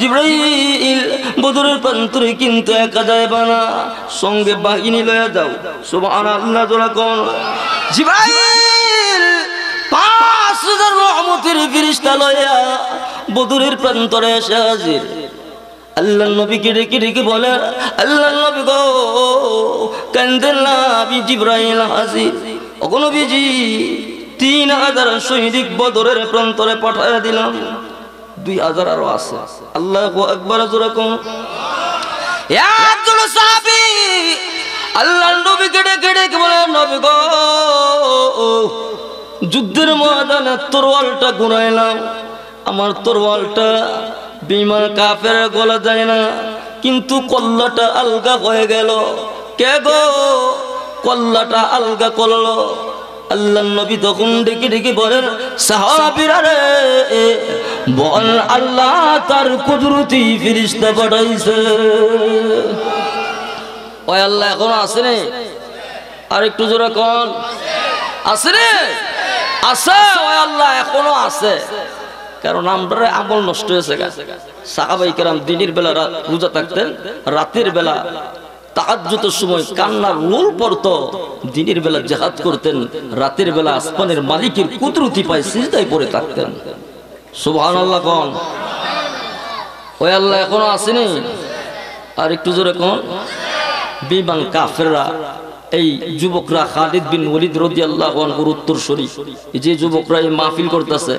জিব্রাইল, বদরের প্রান্তরে কিন্তু একা যায় বানা সঙ্গে বাহিনী লয়া যাও। সব আল্লাহ তোরা কোন? জিব্রাইল! রহমতের ফিরিস্তা লয়া বদরের প্রান্তরে এসে হাজির। আল্লাহ নবীকে ডেকে ডেকে বলে আল্লাহ নবী গো কান্দেন না আমি জিব্রাইল হাজির। নবীজি, তিন হাজার সৈনিক বদরের প্রান্তরে পাঠায় দিলাম। দুই হাজার আরও আছে। আল্লাহ একবার জোরে কোন একজন সাহাবী আল্লাহ নবীকে ডেকে ডেকে বলে, নবী গো যুদ্ধের ময়দানে তরোয়ালটা ঘুরাইলাম। আমার তরোয়ালটা বিমান কাফের গলা যায় না, কিন্তু কল্লাটা আলগা হয়ে গেল। কে গো? কল্লাটা আলগা করল। আল্লাহ নবী তখন ডেকে ডেকে বলেন, সাহাবিরা রে, বল আল্লাহ তার কুদরতি ফিরিস্তা পাঠাইছে। ওই আল্লাহ এখনও রে আর একটু জোরে কন। রে আছে? ওই আল্লাহ এখনও আছে। কারণ আমরা আমল নষ্ট হয়েছে সাহাবাই কেরাম দিনের বেলা রোজা থাকতেন, রাতের বেলা তাহাজ্জুতের সময় পড়তো। দিনের বেলা করতেন, রাতের বেলা আসমানের মালিকের থাকতেন। আসেনি? আর একটু জোরে কোন। বিমান কাফেররা এই যুবকরা খালিদ বিন ওলিদ রদি আল্লাহ আনহুর উত্তর এই যে যুবকরা এই মাহফিল করতেছে,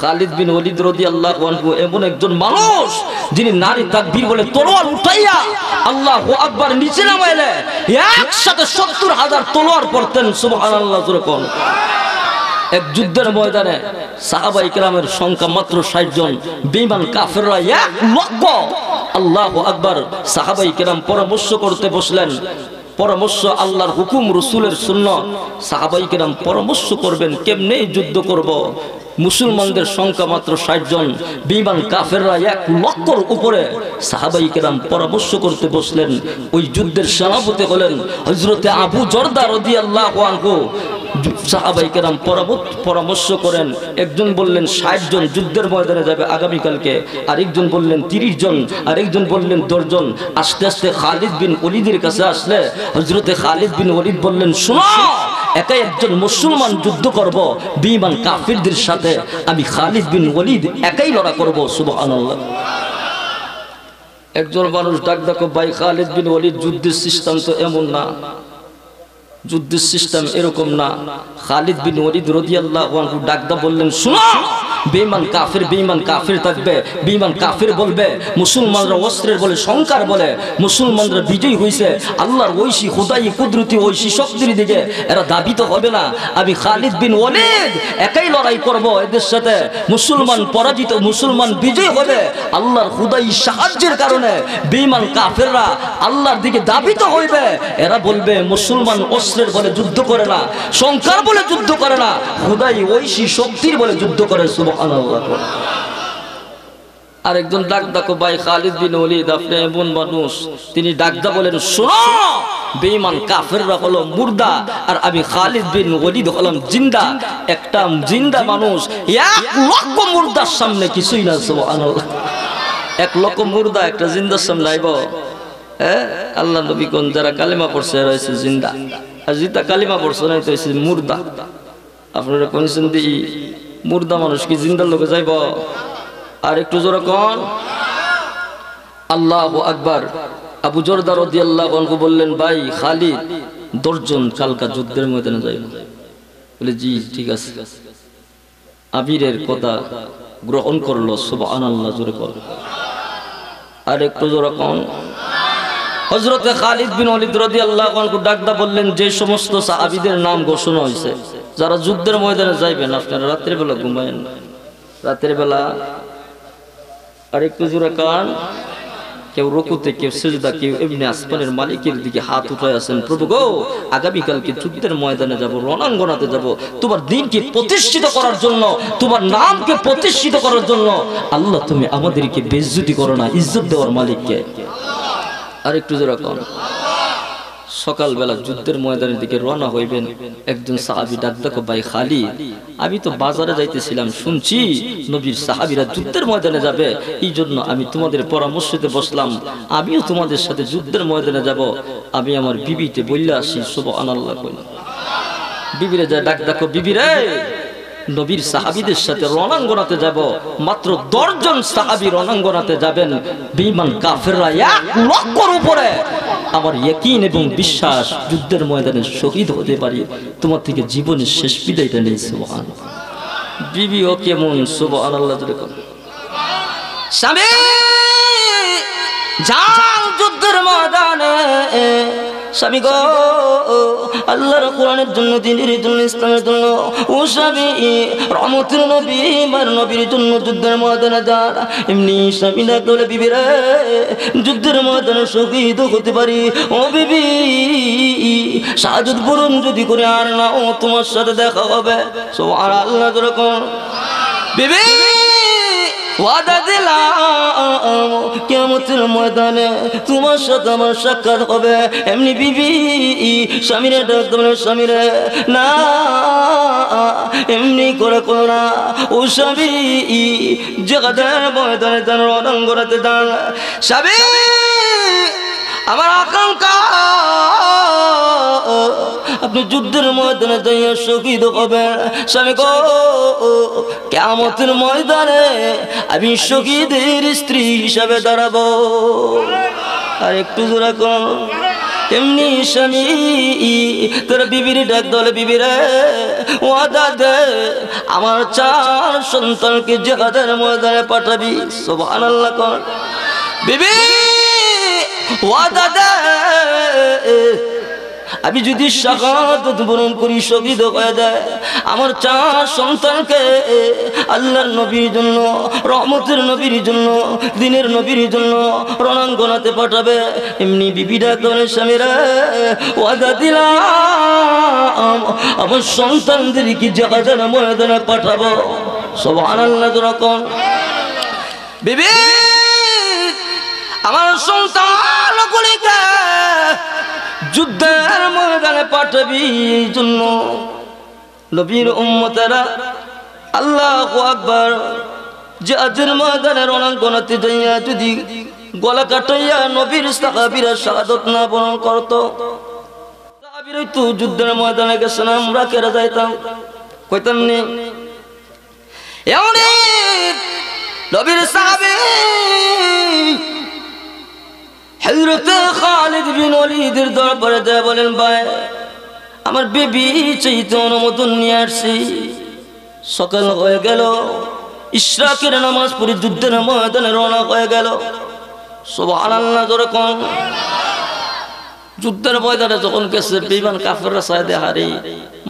খালিদ বিন ওলিদ রদি আল্লাহ এমন একজন মানুষ, যিনি নারী তাকবীর বলে তলোয়ার উঠাইয়া আল্লাহ আকবার নিচে নামাইলে, একসাথে সত্তর হাজার তলোয়ার পড়তেন, সুবহানাল্লাহ জোরে কোন। এক যুদ্ধের ময়দানে সাহাবাই কেরামের সংখ্যা মাত্র ষাট জন বেমান কাফেররা এক লক্ষ। আল্লাহ আকবার সাহাবাই কেরাম পরামর্শ করতে বসলেন পরামর্শ আল্লাহর হুকুম, রসুলের শূন্য সাহাবাই কেরাম পরামর্শ করবেন, কেমনে যুদ্ধ করব? মুসলমানদের সংখ্যা মাত্র ষাট জন বিমান কাফেররা এক লক্ষর উপরে। সাহাবাই কেরাম পরামর্শ করতে বসলেন, ওই যুদ্ধের সেনাপতি হলেন হজরতে আবু জর্দা রদি সাহাবাই কেরাম পরামর্শ করেন। একজন বললেন, ষাট জন যুদ্ধের ময়দানে যাবে আগামীকালকে। আরেকজন বললেন, তিরিশ জন। আরেকজন বললেন দশজন আস্তে আস্তে খালিদ বিন অলিদের কাছে আসলে হজরতে খালিদ বিন অলিদ বললেন, শোনো, একাই একজন মুসলমান যুদ্ধ করব বিমান কাফিরদের সাথে। আমি খালিদ বিন ওলিদ একাই লড়া করব, সুবহানাল্লাহ। একজন মানুষ ডাক ডাকো, ভাই, খালিদ বিন ওলিদ, যুদ্ধের সিস্টেম এমন না। যুদ্ধের সিস্টেম এরকম না। খালিদ বিন ওলিদ রাদিয়াল্লাহু ডাকদা বললেন, শুনো! বেঈমান কাফির বেঈমান কাফির থাকবে, বেঈমান কাফির বলবে, মুসলমানরা অস্ত্রের বলে সংকার বলে, মুসলমানরা বিজয় হইছে, আল্লাহর ঐশী খুদাই কুদরতি ঐশী শক্তির দিকে এরা দাবি তো হবে না। আমি খালিদ বিন ওলিদ একাই লড়াই করব এদের সাথে। মুসলমান পরাজিত, মুসলমান বিজয় হবে আল্লাহর খুদাই সাহায্যের কারণে। বেঈমান কাফেররা আল্লাহর দিকে দাবিত হইবে, এরা বলবে, মুসলমান অস্ত্রের বলে যুদ্ধ করে না সংকার বলে যুদ্ধ করে না, খুদাই ঐশী শক্তির বলে যুদ্ধ করে, সুবহানাল্লাহ। আরেকজন ডাক ডাকো, ভাই খালিদ বিন ওলিদ, আপনি এমন মানুষ, তিনি ডাকদা বলেন, শোনো, বেঈমান কাফেররা হলো মুর্দা, আর আমি খালিদ বিন ওলিদ হলাম জিন্দা, একটা জিন্দা মানুষ, এক লক্ষ মুর্দার সামনে কিছুই না, সুবহানাল্লাহ। এক লক্ষ মুর্দা, একটা জিন্দার সামনে আইব। হ্যাঁ আল্লাহ নবী কোন, যারা কালিমা পড়ছে, এরা হয়েছে জিন্দা। জিতা কালিমা পড়ছে না তো মুর্দা। আপনারা কোনছেন দি, মুর্দা মানুষ কি জিন্দার লোকে যাইব? আর একটু জোরে কন। আল্লাহ আকবার। আবু জরদার আল্লাহ বললেন, ভাই খালিদ, দশজন কালকা যুদ্ধের ময়দানে যাইব। বলে, জি, ঠিক আছে। আবিরের কথা গ্রহণ করল সব আনাল্লাহ জোরে কর আর একটু জোরে কন। হজরতে খালিদ বিন অলিদ রদি আল্লাহ ডাকদা বললেন, যে সমস্ত সাহাবিদের নাম ঘোষণা হয়েছে যারা যুদ্ধের ময়দানে যাইবেন, আপনারা রাত্রের বেলা ঘুমায়েন রাতের বেলা আর একটু জোরে কান। কেউ রকুতে, কেউ সেজদা, কেউ এমনি আসমানের মালিকের দিকে হাত উঠায় আছেন, প্রভু গো, আগামীকালকে যুদ্ধের ময়দানে যাব, রণাঙ্গনাতে যাব। তোমার দিনকে প্রতিষ্ঠিত করার জন্য, তোমার নামকে প্রতিষ্ঠিত করার জন্য, আল্লাহ তুমি আমাদেরকে বেজ্জুতি করো না, ইজ্জত দেওয়ার মালিককে। আর একটু যেরকম সকালবেলা যুদ্ধের ময়দানের দিকে রওনা হইবেন একজন সাহাবি, ডাক দেখো ভাই খালি আমি তো বাজারে যাইতেছিলাম, শুনছি নবীর সাহাবিরা যুদ্ধের ময়দানে যাবে এই জন্য আমি তোমাদের পরামর্শতে বসলাম। আমিও তোমাদের সাথে যুদ্ধের ময়দানে যাব। আমি আমার বিবিতে বললে আসি শুভ আনাল্লাহ কইল বিবিরে যায়, ডাক দেখো বিবিরে নবীর সাহাবিদের সাথে রণাঙ্গনাতে যাব। মাত্র দশজন সাহাবি রণাঙ্গনাতে যাবেন। বিমান কাফেররা এক লক্ষর উপরে। আমার ইয়কিন এবং বিশ্বাস যুদ্ধের ময়দানে শহীদ হতে পারি। তোমার থেকে জীবনের শেষ বিদায়টা নেই সুবহান বিবি, ও কেমন? সুবহান আল্লাহ স্বামী, যাও যুদ্ধের ময়দানে। স্বামী গো, আল্লাহর কোরআনের জন্য, দিনের জন্য, ইসলামের জন্য, ও স্বামী নবী, মার নবীর জন্য যুদ্ধের ময়দানে যান। এমনি স্বামী না যুদ্ধের ময়দানে শহীদ হতে পারি। ও বিবি সাহায্য পূরণ যদি করে আর না ও তোমার সাথে দেখা হবে। সো আর আল্লাহ যেরকম। বিবি! ওয়াদা দিলাম। কেমতের ময়দানে তোমার সাথে আমার সাক্ষাৎ হবে। এমনি বিবি, স্বামীরে ডাক তোমার স্বামীরে, না, এমনি করে করো না। ও স্বামী, জগতের ময়দানে দান রণাঙ্গনাতে দান স্বামী, আমার আকাঙ্ক্ষা আপনি যুদ্ধের ময়দানে যাইয়া শহীদ হবেন। স্বামী গো কেমতের ময়দানে আমি শহীদের স্ত্রী হিসাবে দাঁড়াবো। আর একটু জোড়া কর এমনি স্বামী, তোর বিবির ডাক দলে বিবিরে দে, আমার চার সন্তানকে জেহাদের ময়দানে পাঠাবি। সোভান আল্লাহ কর। বিবি, ওয়াদা দে। আমি যদি শাহাদত বরণ করি, শহীদ হয়ে যায়। আমার চার সন্তানকে আল্লাহর নবীর জন্য, রহমতের নবীর জন্য, দিনের নবীর জন্য রণাঙ্গনাতে পাঠাবে। এমনি বিবিরা করে স্বামীরা, ওয়াদা দিলাম, আমার সন্তানদেরকে জাহাজানা ময়দানে পাঠাবো। সব আনাল্লাহ রকম বিবি, আমার সন্তান ময়দানে পাঠাবি এই জন্য। নবীর উম্মতেরা আল্লাহ আকবার, যে আজের ময়দানের রণাঙ্গনাতে যাইয়া যদি গলা কাটাইয়া নবীর সাহাবিরা শাহাদত না বরণ করত তো যুদ্ধের ময়দানে গেছে না, আমরা কেরা যাইতাম? কইতাম নি, এমনি হযরতে খালিদ বিন ওয়ালিদের দরবারে যায় বলেন, ভাই, আমার বেবি চাইতে অনুমোদন নিয়ে আসছি। সকাল হয়ে গেল, ইশরাকের নামাজ পড়ে যুদ্ধের ময়দানে রওনা হয়ে গেল। সব সুবহানাল্লাহ যেরকম যুদ্ধের ময়দানে যখন গেছে বিমান কাফেররা সাইদে হারি।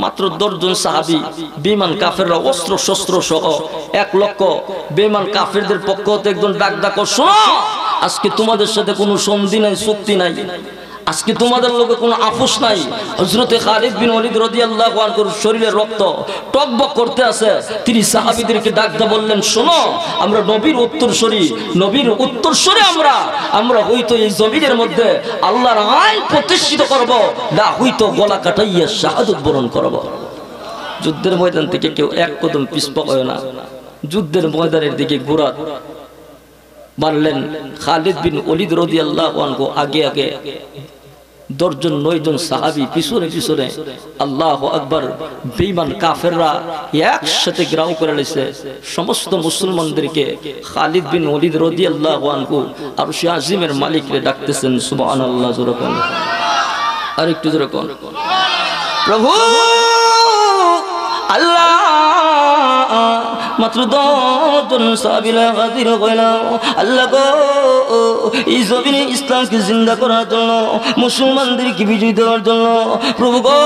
মাত্র দশজন সাহাবি বিমান কাফেররা অস্ত্র শস্ত্র সহ এক লক্ষ বেমান কাফেরদের পক্ষ একজন ডাক ডাক শোনো! আজকে তোমাদের সাথে কোনো সন্ধি নাই, চুক্তি নাই। আজকে তোমাদের লোকে কোনো আপোষ নাই। হজরতে খালিদ বিন ওয়ালিদ রাদিয়াল্লাহু আনহুর শরীরে রক্ত টকবক করতে আছে। তিনি সাহাবিদেরকে ডাকতে বললেন, শোনো, আমরা নবীর উত্তরসূরি, নবীর উত্তর উত্তরসূরি আমরা। আমরা হয়তো এই জমিনের মধ্যে আল্লাহর আইন প্রতিষ্ঠিত করব, না হয়তো গলা কাটাইয়া শাহাদত বরণ করব। যুদ্ধের ময়দান থেকে কেউ এক কদম পিছপা হয় না। যুদ্ধের ময়দানের দিকে ঘোরা। মারলেন খালিদ বিন ওলিদ রদি আল্লাহ আগে আগে দশজন, নয়জন সাহাবি পিছনে পিছনে আল্লাহ আকবর বেইমান কাফেররা একসাথে গ্রাউ করে নিছে। সমস্ত মুসলমানদেরকে খালিদ বিন অলিদ রদি আল্লাহ আনকু আর সে আজিমের মালিকরে ডাকতেছেন সুবহান আল্লাহ যেরকম আর একটু যেরকম প্রভু, আল্লাহ মাত্র দশজন সাবিলা হাজির হইলাম আল্লাহ গো, এই ইসলামকে জিন্দা করার জন্য, মুসলমানদেরকে বিজয় দেওয়ার জন্য, প্রভু গো,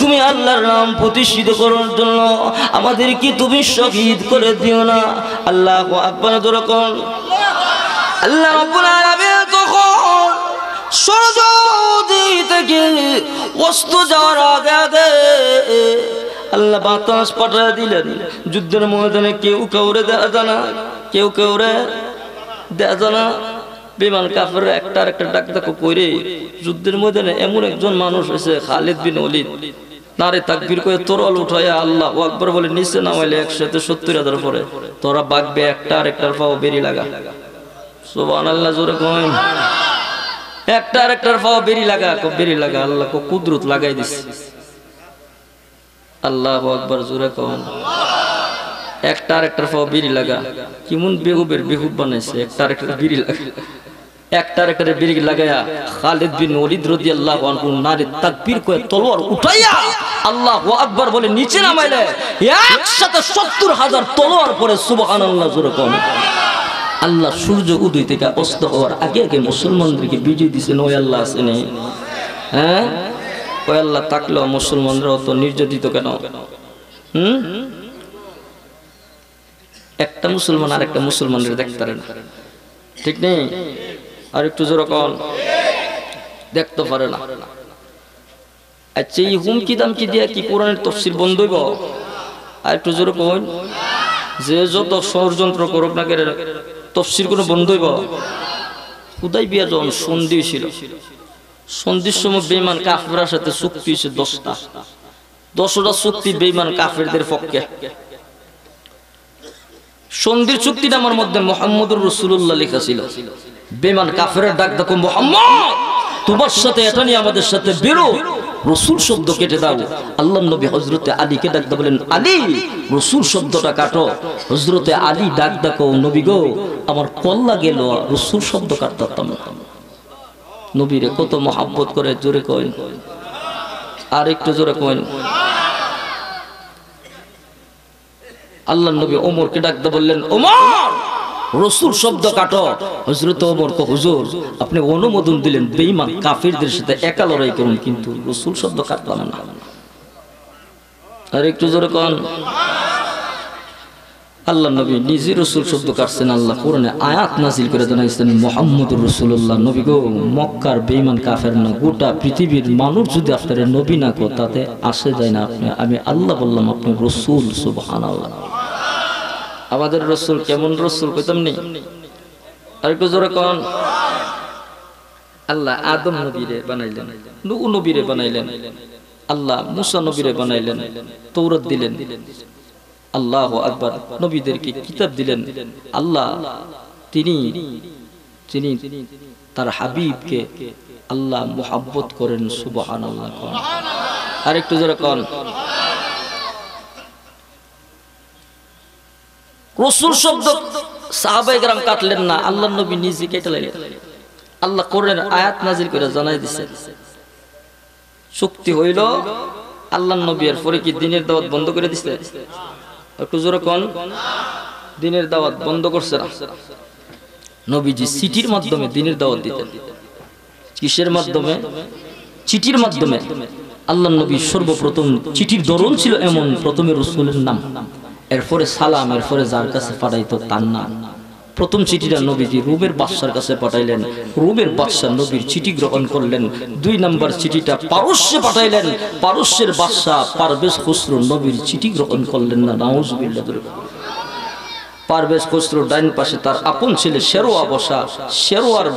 তুমি আল্লাহর নাম প্রতিষ্ঠিত করার জন্য আমাদেরকে তুমি শহীদ করে দিও না। আল্লাহ আকবর যেরকম আল্লাহ রাব্বুল আলামিন তখন অস্ত যাওয়ার আগে আগে আল্লাহ বাতাস পাঠিয়ে দিলেন। যুদ্ধের ময়দানে কেউ কাউরে দেয়া জানা, কেউ কাউরে দেয়া জানা। বিমান কাফের একটা একটা ডাক ডাকো কইরে যুদ্ধের ময়দানে এমন একজন মানুষ হয়েছে খালিদ বিন ওলিদ। নারে তাকবীর করে তরল উঠাইয়া আল্লাহ আকবর বলে, নিচে নামাইলে একসাথে সত্তর হাজার পরে। তোরা বাগবে একটা আর একটার পাও বেরি লাগা। সোবান আল্লাহ জোরে কইন। একটা আর একটার পাও বেরি লাগা বেরি লাগা, আল্লাহ কুদরত লাগাই দিছে। আল্লাহ আকবর, জোরে কন। একটা আর একটার পাও বিড়ি লাগা। কেমন বেহুবের বেহুব বানাইছে, একটা আর একটা বিড়ি লাগা। বিড়ি লাগায়া তলোয়ার উঠাইয়া বলে নিচে হাজার তলোয়ার কন। আল্লাহ সূর্য উদয় থেকে অস্ত হওয়ার আগে আগে মুসলমানদেরকে বিজয় দিছেন ওই আল্লাহ আসেনি হ্যাঁ? ওই আল্লাহ মুসলমানরা অত নির্যাতিত কেন? হুম? একটা মুসলমান আর একটা মুসলমানের দেখতে পারে না। ঠিক নেই? আর একটু যেরকম দেখতে পারে না। আচ্ছা এই হুমকি দামকি দিয়া কি কোরআনের তফসির বন্ধ হইব? আর একটু যেরকম যে যত ষড়যন্ত্র করুক না কেন তফসির কোনো বন্ধ হইব? খুদাই বিয়া যখন সন্ধি ছিল সন্ধির সময় বেইমান কাফেরার সাথে চুক্তি দশটা। দশটা চুক্তি কাফেরদের পক্ষে। সন্ধির চুক্তিটা আমার মধ্যে মোহাম্মদুর রসুল্লাহ লেখা ছিল। বেমান কাফেরের ডাক দেখো, মোহাম্মদ, তোমার সাথে এটা নিয়ে আমাদের সাথে বেরো। রসুল শব্দ কেটে দাও। আল্লাহ নবী হজরতে আলীকে ডাক দা বলেন, আলী, রসুল শব্দটা কাটো। হজরতে আলী ডাক ডাকো নবী গো, আমার কল্লা গেল, রসুল শব্দ কাটতাম নবীরে কত মহাব্বত করে জোরে কইন। আর একটু জোরে কইন। আল্লাহ নবী ওমর ওমরকে ডাকতে বললেন, ওমর! রসুল শব্দ কাটো। হজরত ওমর কো, হুজুর, আপনি অনুমোদন দিলেন বেঈমান কাফিরদের সাথে একা লড়াই করুন, কিন্তু রসুল শব্দ কাটলাম না। আর একটু জোরে কন। আল্লাহ নবী নিজে রসুল শব্দ কাটছেন আল্লাহ কোরআনে আয়াত নাজিল করে জানাইছেন মোহাম্মদ রসুল্লাহ নবী গো, মক্কার বেঈমান কাফের না, গোটা পৃথিবীর মানুষ যদি আপনার নবী না কো, তাতে আসে যায় না আপনি। আমি আল্লাহ বললাম, আপনি রসুল সুবহান আল্লাহ আমাদের রসুল কেমন রসুল কইতাম নি? আর জোরে কন। আল্লাহ আদম নবীরে বানাইলেন নবীরে বানাইলেন, আল্লাহ মুসা নবীরে বানাইলেন তৌরত দিলেন। আল্লাহ আকবার নবীদেরকে কিতাব দিলেন। আল্লাহ, তিনি তিনি তার হাবিবকে আল্লাহ মোহাব্বত করেন সুবহান আল্লাহ আর একটু জোরে কন। শব্দ সাহাবাই গ্রাম কাটলেন না, আল্লাহ নবী নিজে কেটে লাইলেন। আল্লাহ কোরআন আয়াত নাজিল করে জানাই দিছে শক্তি হইল, আল্লাহ নবী এর পরে কি দিনের দাওয়াত বন্ধ করে দিছে। একটু জোরে কোন? দিনের দাওয়াত বন্ধ করছে না নবীজি সিটির মাধ্যমে দিনের দাওয়াত দিতেন। কিসের মাধ্যমে? চিঠির মাধ্যমে। আল্লাহ নবী সর্বপ্রথম চিঠির ধরন ছিল এমন, প্রথমে রসুলের নাম। এরপরে সালাম, এরপরে যার কাছে পাঠাইতো তার নাম। প্রথম চিঠিটা নবীজি রুমের বাদশার কাছে পাঠাইলেন। রুমের বাদশা নবীর চিঠি গ্রহণ করলেন। দুই নাম্বার চিঠিটা পারস্যে পাঠাইলেন। পারস্যের বাদশা পারভেজ খুসরু নবীর চিঠি গ্রহণ করলেন না। নাউজুবিল্লাহ। পারভেজ খসরু ডান পাশে তার আপন ছেলে শেরোয়া বসা। শেরোয়ার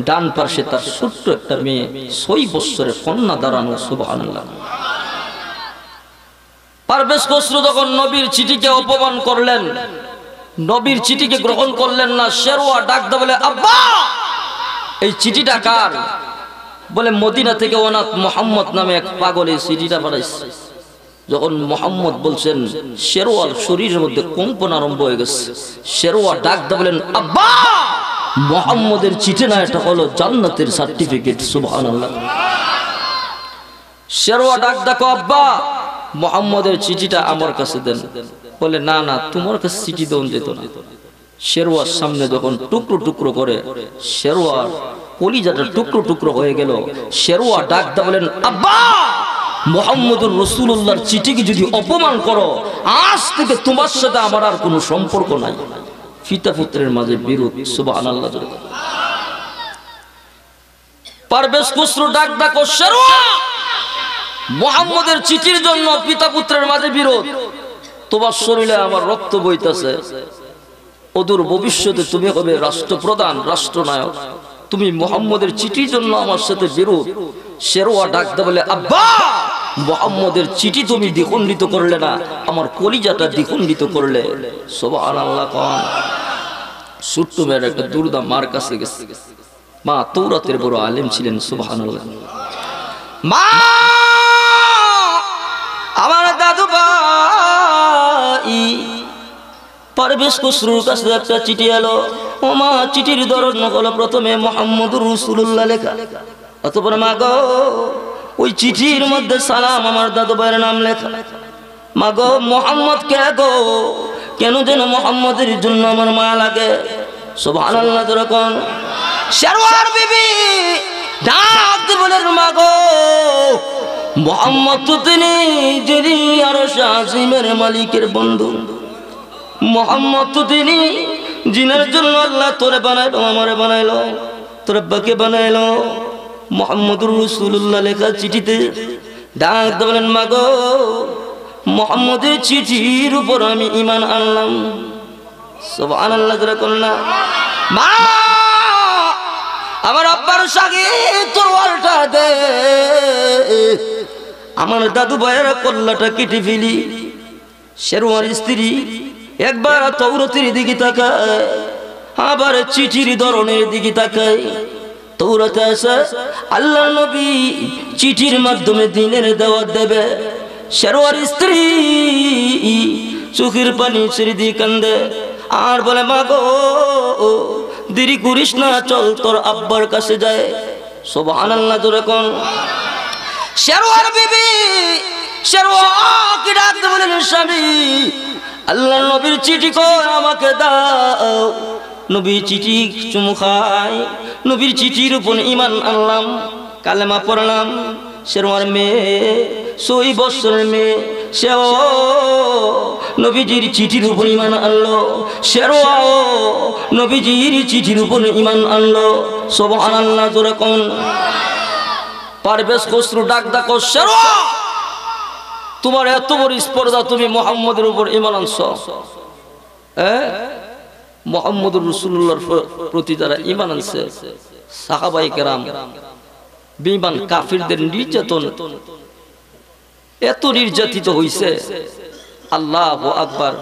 ডান পাশে তার ছোট্ট একটা মেয়ে, ছয় বৎসরের কন্যা দাঁড়ানো, সুবহানাল্লাহ। পারভেজ খসরু যখন নবীর চিঠিকে অপমান করলেন নবীর চিঠিকে গ্রহণ করলেন না শেরোয়া ডাক দা বলে আব্বা! এই চিঠিটা কার? বলে মদিনা থেকে অনাথ মোহাম্মদ নামে এক পাগল এই চিঠিটা পাঠাইছে। যখন মোহাম্মদ বলছেন শেরোয়ার শরীরের মধ্যে কম্পন আরম্ভ হয়ে গেছে। শেরোয়া ডাক দা বলেন আব্বা! মোহাম্মদের চিঠি না এটা হলো জান্নাতের সার্টিফিকেট সুবহানাল্লাহ। শেরোয়া ডাক দেখো আব্বা! মোহাম্মদের চিঠিটা আমার কাছে দেন। বলে, না না, তোমার কাছে চিঠি দেন যেত না। শেরওয়ার সামনে যখন টুকরো টুকরো করে শেরওয়ার কলিজাটা টুকরো টুকরো হয়ে গেল শেরওয়া ডাক দা বলেন, আব্বা, মোহাম্মদুর রসুল্লাহর চিঠিকে যদি অপমান করো, আজ থেকে তোমার সাথে আমার আর কোনো সম্পর্ক নাই। পিতা পুত্রের মাঝে বিরোধ সুবাহ আল্লাহ পারভেজ খুসরু ডাক ডাকো শেরওয়া মোহাম্মদের চিঠির জন্য পিতা পুত্রের মাঝে বিরোধ। তোমার শরীরে আমার রক্ত বইতেছে। অদূর ভবিষ্যতে তুমি হবে রাষ্ট্রপ্রধান, রাষ্ট্রনায়ক। তুমি মোহাম্মদের চিঠির জন্য আমার সাথে বিরোধ শেরোয়া ডাকতে বলে, আব্বা, মোহাম্মদের চিঠি তুমি দ্বিখণ্ডিত করলে না, আমার কলিজাটা দ্বিখণ্ডিত করলে। আল্লাহ কন। ছোট্ট মেয়ের একটা দুর্দা মার কাছে গেছে। মা তৌরাতের বড় আলেম ছিলেন সুবাহান মা! পারভেজ খসরুর কাছে একটা চিঠি এলো। ও মা চিঠির ধরন হলো প্রথমে মোহাম্মদ রসুল্লাহ লেখা। অতপর মা গো ওই চিঠির মধ্যে সালাম আমার দাদু ভাইয়ের নাম লেখা। মা গো মোহাম্মদ কে গো? কেন যেন মোহাম্মদের জন্য আমার মায়া লাগে। সোভান আল্লাহ যখন শেরওয়ার বিবি, ডাক বলেন মা গো মোহাম্মদ তো তিনি যিনি আরও শাহিমের মালিকের বন্ধু। মোহাম্মদ তো তিনি জিনের জন্য আল্লাহ তোরে বানাইলো, আমারে বানাইলো, তোর আব্বাকে বানাইলো। মোহাম্মদুর রসুল্লাহ লেখা চিঠিতে ডাক বলেন, মাগো, মোহাম্মদের চিঠির উপর আমি ইমান আনলাম। সব তোরা করলাম মা! আমার আব্বার সাগে তোরওয়ালটা দে। আমার দাদু ভাইয়ের কল্লাটা কেটে ফেলি। শেরওয়ার স্ত্রী একবার তৌরতির দিকে তাকায়, আবার চিঠির ধরনের দিকে তাকায়। তৌরতে আছে আল্লাহ নবী চিঠির মাধ্যমে দিনের দেওয়া দেবে। শেরওয়ার স্ত্রী চোখের পানি ছেড়ে দিয়ে কান্দে, আর বলে, মা গো দেরি করিস না, চল তোর আব্বার কাছে যায় সোবাহান আল্লাহ তোরে কোন। শেরওয়ার বিবি স্বামী নবীর চিঠি আমাকে নবীর চিঠি চুমু খাই চিঠির ইমান আনলাম মেয়ে মেয়ে, সেও নবীজির চিঠির উপর ইমান আনলো। শেরওয়াও নবীজির চিঠির উপর ইমান আনলো। সব আনাল্লাহ জোরে কোন। পারবেশ খসরু, ডাক ডাকো, শেরওয়া, তোমার এত বড় স্পর্ধা তুমি মোহাম্মদের উপর ইমান আনছ। হ্যাঁ মোহাম্মদুর রসুল্লাহর প্রতি যারা ইমান আনছে, সাহাবাই কেরাম বিমান কাফিরদের নির্যাতন এত নির্যাতিত হইছে। আল্লাহ আকবার।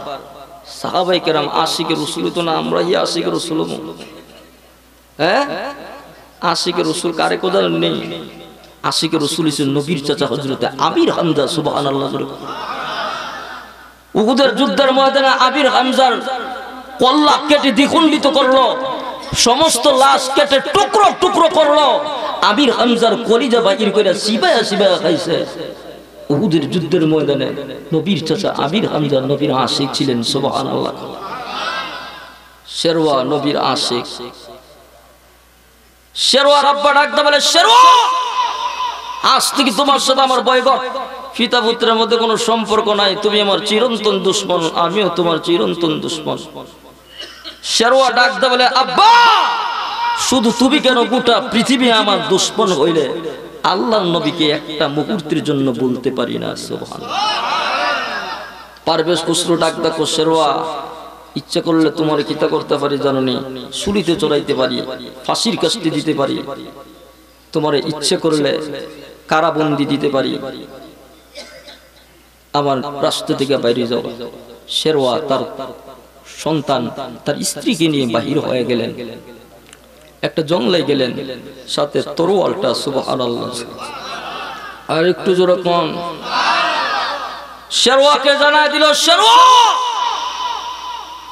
সাহাবাই কেরাম আশিকে রসুল তো না আমরা ই আশিকে রসুল হ্যাঁ? আশিকে রসুল কারে কোদাল নেই? আশিকে রসুল হিসেবে নবীর চাচা হজরতে আবির হামজা সুবাহ আল্লাহ উহুদের যুদ্ধের ময়দানে আবির হামজার কল্লা কেটে দ্বিখণ্ডিত করল, সমস্ত লাশ কেটে টুকরো টুকরো করল আবির হামজার কলিজা বাহির করে সিবায়া সিবায়া খাইছে। উহুদের যুদ্ধের ময়দানে নবীর চাচা আবির হামজার নবীর আশিক ছিলেন সুবহান আল্লাহ শেরওয়া নবীর আশিক। শেরওয়া রাব্বা ডাকতে বলে, শেরওয়া, আজ থেকে তোমার সাথে আমার বয়গট পিতা পুত্রের মধ্যে কোনো সম্পর্ক নাই, তুমি আমার চিরন্তন দুশ্মন, আমিও তোমার চিরন্তন দুশ্মন। শেরওয়া ডাকতে বলে, আব্বা, শুধু তুমি কেন গোটা পৃথিবী আমার দুশ্মন হইলে? আল্লাহ নবীকে একটা মুহূর্তের জন্য বলতে পারি না সোহান পারবেশ খুসরু ডাক ডাকো শেরওয়া। ইচ্ছা করলে তোমার কিতা করতে পারি জাননি সুলিতে চড়াইতে পারি, ফাঁসির কাস্তি দিতে পারি। তোমার ইচ্ছে করলে কারাবন্দি দিতে পারি। আমার রাষ্ট্র থেকে বাইরে যাও। শেরওয়া তার সন্তান, তার স্ত্রীকে নিয়ে বাহির হয়ে গেলেন। একটা জঙ্গলে গেলেন, সাথে তরোয়ালটা সুবাহ আর একটু জোরে কন। জানায় দিল, শেরওয়া!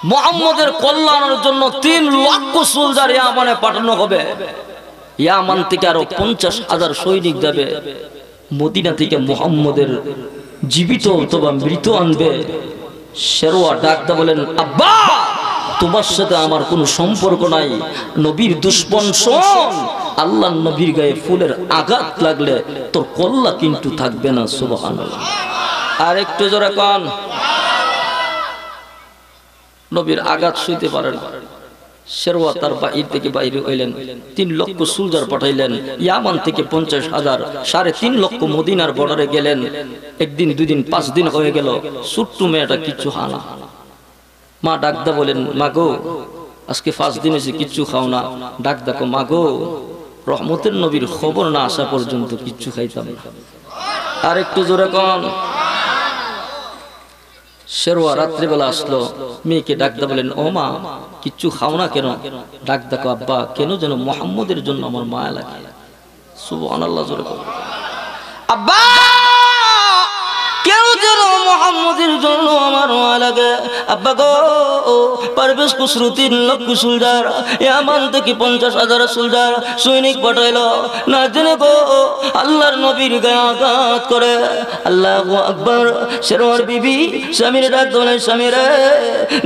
মোহাম্মদের কল্যাণের জন্য তিন লক্ষ সোলজার ইয়ামানে পাঠানো হবে। ইয়ামান থেকে আরও পঞ্চাশ হাজার সৈনিক যাবে। মদিনা থেকে মোহাম্মদের জীবিত অথবা মৃত আনবে। শেরোয়া ডাকতে বলেন আব্বা! তোমার সাথে আমার কোনো সম্পর্ক নাই। নবীর দুশ্মন শোন। আল্লাহ নবীর গায়ে ফুলের আঘাত লাগলে তোর কল্লা কিন্তু থাকবে না সুবহান আর একটু জোরে কন। নবীর আঘাত শুইতে পারে না। শেরওয়া তার বাহির থেকে বাইরে হইলেন। তিন লক্ষ সুলজার পাঠাইলেন। ইয়ামান থেকে পঞ্চাশ হাজার, সাড়ে তিন লক্ষ মদিনার বর্ডারে গেলেন। একদিন, দুদিন, পাঁচ দিন হয়ে গেল। ছোট্ট মেয়েটা কিচ্ছু হানা। মা ডাকদা বলেন, মাগো, আজকে পাঁচ দিন এসে কিচ্ছু খাও না। ডাক দেখো, মাগো, রহমতের নবীর খবর না আসা পর্যন্ত কিচ্ছু খাইতাম না। আর একটু জোরে কন। শেরোয়া রাত্রিবেলা আসলো, মেয়েকে ডাকদা বলেন, ও মা, কিচ্ছু খাও না কেন? ডাক দেখো, আব্বা, কেন যেন মোহাম্মদের জন্য আমার মায়া লাগে? শুভ আনাল্লাহ জোরে বলো। আব্বা! কেন যেন মোহাম্মদের জন্য আমার মায়া লাগে। আব্বা গো পারবেশ কুসরু তিন লক্ষ সুলজার এমন থেকে পঞ্চাশ হাজার সুলজার সৈনিক পাঠাইলো। না জেনে গো, আল্লাহর নবীর গায়ে আঘাত করে। আল্লাহ আকবর শেরোয়ার বিবি, স্বামীর ডাক দোলে স্বামীরে,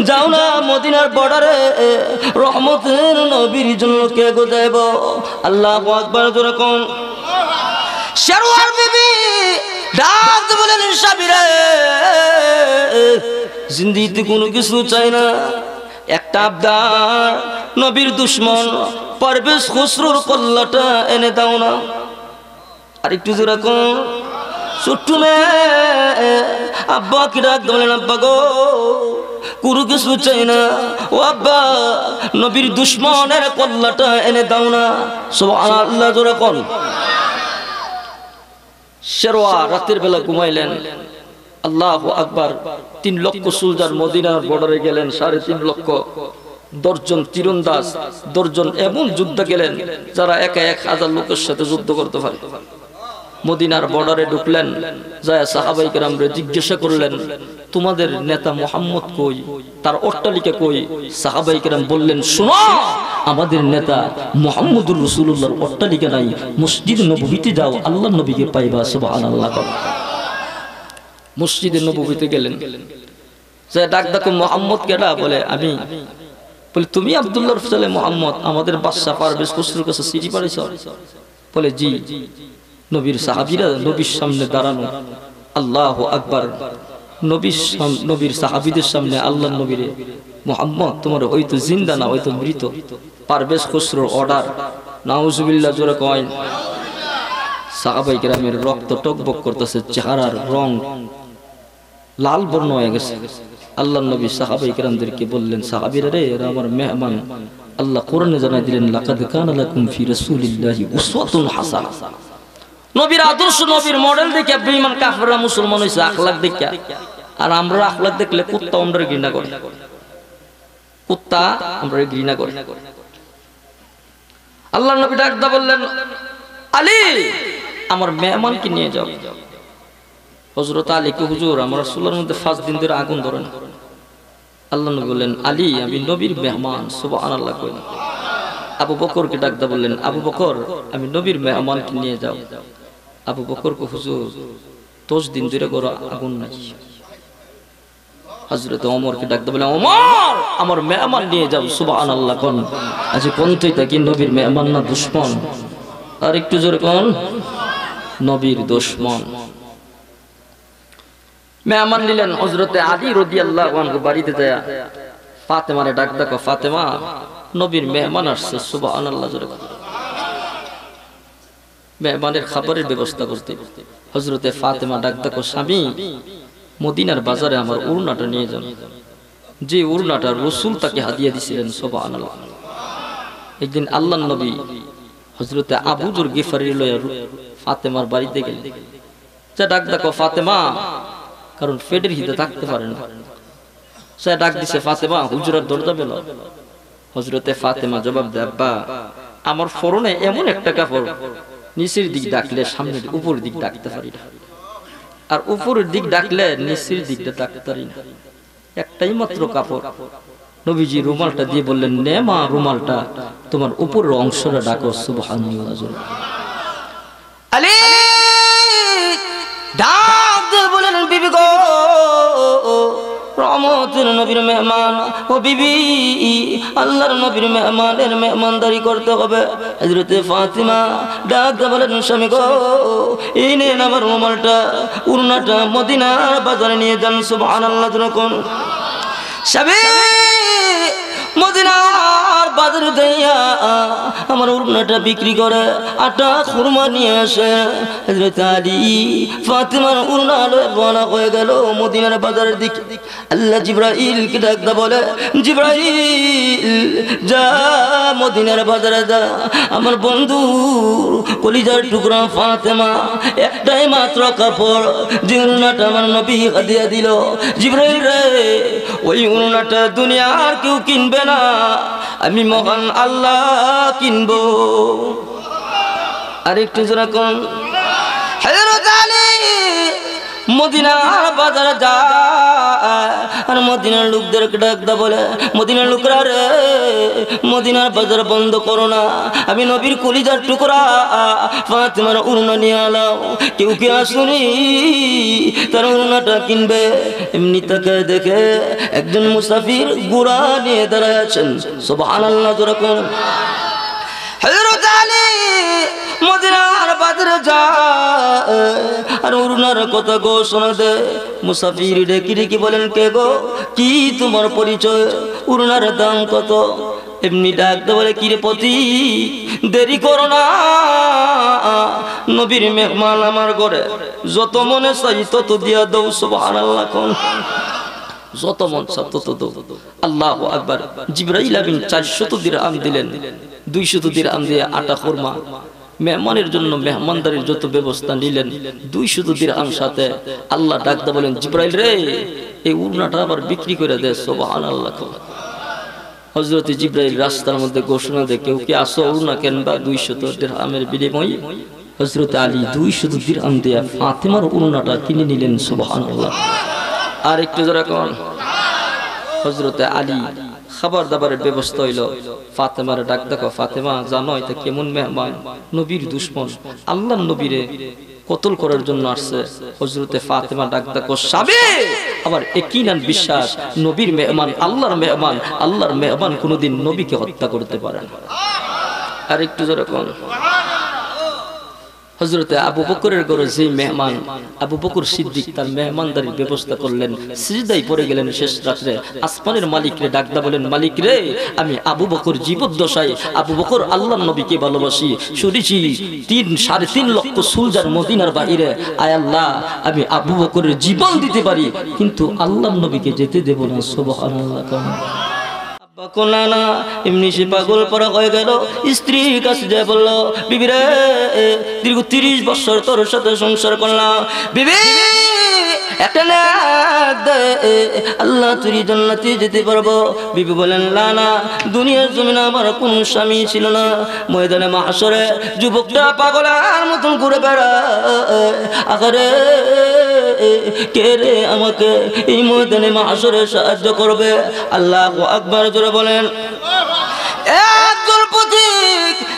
যাও না মদিনার বর্ডারে রহমতের নবীর জন্য কে গো দেব? আল্লাহ আকবর যেরকম শেরোয়ার বিবি ডাক বলেন স্বামীরে জিন্দিতে কোনো কিছু চাই না। একটা আবদার, নবীর দুশ্মন পারবেশ খসরুর কল্লাটা এনে দাও না। আর একটু জোরে কোন ছোট্ট আব্বা কি ডাক বলেন, আব্বা গো, কোনো কিছু চাই না। ও আব্বা, নবীর দুশ্মনের কল্লাটা এনে দাও না। সব আল্লাহ জোরে কোন। শেরোয়া রাতের বেলা ঘুমাইলেন। আল্লাহ আকবার, তিন লক্ষ সুলজার মদিনার বর্ডারে গেলেন, সাড়ে তিন লক্ষ। দশজন তীরন্দাজ, দশজন এমন যুদ্ধ গেলেন, যারা একা এক হাজার লোকের সাথে যুদ্ধ করতে পারে। মদিনার বর্ডারে ঢুকলেন, যায় সাহাবাই কেরামরে জিজ্ঞাসা করলেন, তোমাদের নেতা মোহাম্মদ কই? তার অট্টালিকা কই? সাহাবাই কেরাম বললেন, শোনো, আমাদের নেতা মোহাম্মদুর রসুল্লাহর অট্টালিকা নাই। মসজিদ নবীতে যাও আল্লাহ নবীকে পাইবা সুবহান আল্লাহ মসজিদে নবীতে গেলেন। যে ডাক ডাকো মোহাম্মদ কেডা? বলে, আমি। বলে, তুমি আব্দুল্লাহ মোহাম্মদ, আমাদের বাদশা পারভেজ খসরুর কাছে সিটি পাড়াইছ বলে, জি। নবীর সাহাবিরা নবীর সামনে দাঁড়ানো। আল্লাহ আকবার। নবীর নবীর সাহাবীদের সামনে আল্লাহ নবীরে, মোহাম্মদ, তোমার হয়তো জিন্দা না হয়তো মৃত। পারভেজ খসরুর অর্ডার। নাউজুবিল্লাহ, জোরে কয়। সাহাবাই গ্রামের রক্ত টকবক করতেছে, চেহারার রং লাল বর্ণ হয়ে গেছে। আল্লাহ নবী সাহাবাই কেরামদেরকে বললেন, সাহাবিরা রে, এরা আমার মেহমান। আল্লাহ কোরআনে জানাই দিলেন, লাকাদ কানা লাকুম ফি রাসূলিল্লাহি উসওয়াতুন হাসানা। নবীর আদর্শ, নবীর মডেল দেখে বেঈমান কাফেররা মুসলমান হইছে, আখলাক দেখে। আর আমরা আখলাক দেখলে কুত্তা আমরা ঘৃণা করি। কুত্তা আমরা ঘৃণা করি। আল্লাহ নবী ডাকদা বললেন, আলী, আমার মেহমানকে নিয়ে যাও। হজরত আলীকে হুজুর, আমার চুলার মধ্যে পাঁচ দিন ধরে আগুন ধরে না। আল্লাহ নবী বললেন, আলী, আমি নবীর মেহমান সুবহান আল্লাহ কই আবু বকরকে ডাকদা বললেন, আবু বকর, আমি নবীর মেহমানকে নিয়ে যাও। আবু বকর কো হুজুর, দশ দিন ধরে গড় আগুন নাই হজরত ওমরকে ডাকতে বলে, ওমর, আমার মেহমান নিয়ে যাও সুবহান আল্লাহ কোন। আজ কোন তুই তাকি নবীর মেহমান না দুশ্মন? আর একটু জোরে কোন, নবীর দুশ্মন। মেহমান নিলেন হজরতে আলী রদি আল্লাহ বাড়িতে দেয়া ফাতেমারে ডাক দেখো, ফাতেমা, নবীর মেহমান আসছে সুবহান আল্লাহ জোরে কোন। মেহমানের খাবারের ব্যবস্থা করতে। হজরতে ফাতেমা ডাক দেখো স্বামী মদিনার বাজারে আমার উড়নাটা নিয়ে যান। যে উড়নাটা রসুল তাকে হাদিয়া দিছিলেন সোবান একদিন আল্লাহ নবী হজরতে আবুজুর গিফারি লয়া ফাতেমার বাড়িতে গেলেন। যা ডাক ফাতেমা, কারণ ফেডের হিতে থাকতে পারে না। সে ডাক দিছে, ফাতেমা হুজুরের দরজা পেল হজরতে ফাতেমা জবাব দেয় আমার ফরনে এমন একটা কাপড় নিচের দিক ডাকলে সামনের উপর দিক ডাকতে পারি না। আর উপরের দিক ডাকলে নিচের দিকটা ডাকতে পারি না। একটাই মাত্র কাপড়। নবীজি রুমালটা দিয়ে বললেন নে মা রুমালটা, তোমার উপরের অংশটা ডাকো, সুবহানাল্লাহ আলী! ডাক বলেন বিবি গো! রহমতের নবীর মেহমান, ও বিবি, আল্লাহর নবীর মেহমানের মেহমানদারি করতে হবে। হজরতে ফাতিমা ডাক বলেন, স্বামী গো, এই নেন আমার রুমালটা, উড়নাটা মদিনার বাজারে নিয়ে যান, সুবহানাল্লাহ যখন স্বামী মদিনার বাজার আমার উড়নাটা বিক্রি করে আটা খুরমা নিয়ে আসে। আলী ফাতিমার হয়ে গেল মদিনার বাজারের আল্লাহ বলে যা মদিনার বাজারে যা। আমার বন্ধু কলিজার টুকরা ফাতেমা, একটাই মাত্র কাপড়, যে উড়নাটা আমার নবী হাদিয়া দিল। জিব্রাইল রে, ওই উড়নাটা দুনিয়ার কেউ কিনবে? না আমি মহান আল্লাহ কিনবো। আর একটু জোরা কোন। মদিনার বাজারে যায়। আর মদিনার লোকদেরকে ডাকদা বলে, মদিনার লোকরা রে, মদিনার বাজার বন্ধ করো না। আমি নবীর কলিজার টুকরা ফাতেমার উড়না নিয়ে আলাও কেউ কে আসুনি? তার উড়নাটা কিনবে। এমনি তাকে দেখে একজন মুসাফির গুড়া নিয়ে দাঁড়ায় আছেন। সুবহানাল্লাহ, জোরে কোন। আর অরুণার কথা শোনা দে। ডেকে ডেকে বলেন, কে গো? কি তোমার পরিচয়? অরুণার কত? এমনি ডাকতে বলে দেরি করো না। নবীর মেহমান আমার ঘরে। যত মনে চাই তত দিয়া দৌ কোন। যত মন চাও তত দৌ আল্লাহ আকবার। জিব্রাইল আমিন চারশত দিরহাম দিলেন। দুইশত দিরহাম দিয়ে আটা খুরমা। মেহমানের জন্য মেহমানদারির যত ব্যবস্থা নিলেন দুই দুইশত দিরহাম সাথে আল্লাহ ডাকতে বলেন জিব্রাইল রে এই উড়নাটা আবার বিক্রি করে দে সোবাহান আল্লাহ হজরত জিব্রাইল রাস্তার মধ্যে ঘোষণা দেয় কেউ কি আসো উড়না কেন কেনবা দুইশত দিরহামের বিনিময়ে? হজরত আলী দুইশত দিরহাম দিয়ে ফাতেমার উড়নাটা কিনে নিলেন সোবাহান আল্লাহ আর একটু যারা কন। হজরতে আলী খাবার দাবারের ব্যবস্থা হইল। ফাতেমার ডাক, দেখো ফাতেমা জানো এটা কেমন মেহমান? নবীর দুশ্মন। আল্লাহ নবীরে কতল করার জন্য আসছে। হজরতে ফাতেমা ডাক্তার সাবে আবার একই নান বিশ্বাস, নবীর মেহমান, আল্লাহর মেহমান। আল্লাহর মেহমান কোনোদিন নবীকে হত্যা করতে পারে না। আর একটু জোরে কোন। হজরতে আবু বকরের ঘরে যে মেহমান, আবু বকর সিদ্দিক তার মেহমানদারির ব্যবস্থা করলেন সিজদাই পড়ে গেলেন শেষ রাত্রে। আসমানের মালিক মালিকরে ডাকদা বলেন, মালিক রে, আমি আবু বকর জীবদ্দশায়, আবু বকর আল্লাহ নবীকে ভালোবাসি। শুনেছি তিন, সাড়ে তিন লক্ষ সুলজার মদিনার বাহিরে। আয় আল্লাহ, আমি আবু বকরের জীবন দিতে পারি, কিন্তু আল্লাহ নবীকে যেতে দেব না, সুবহানাল্লাহ আব্বা কোনা না, এমনি সে পাগল পরা হয়ে গেল। স্ত্রীর কাছে যায় বলল, বিবি রে, দীর্ঘ তিরিশ বছর তোর সাথে সংসার করলাম। বিবি! একটা আল্লাহ তুই জান্নাতে যেতে পারব। বিবি বলেন দুনিয়ার আমার কোন স্বামী ছিল না। ময়দানে মাসরে যুবকটা পাগলার মতন ঘুরে বেড়ায়। আকারে কে রে আমাকে এই ময়দানে মাসরে সাহায্য করবে? আল্লাহ আকবার, জোরে বলেন। একজন পথিক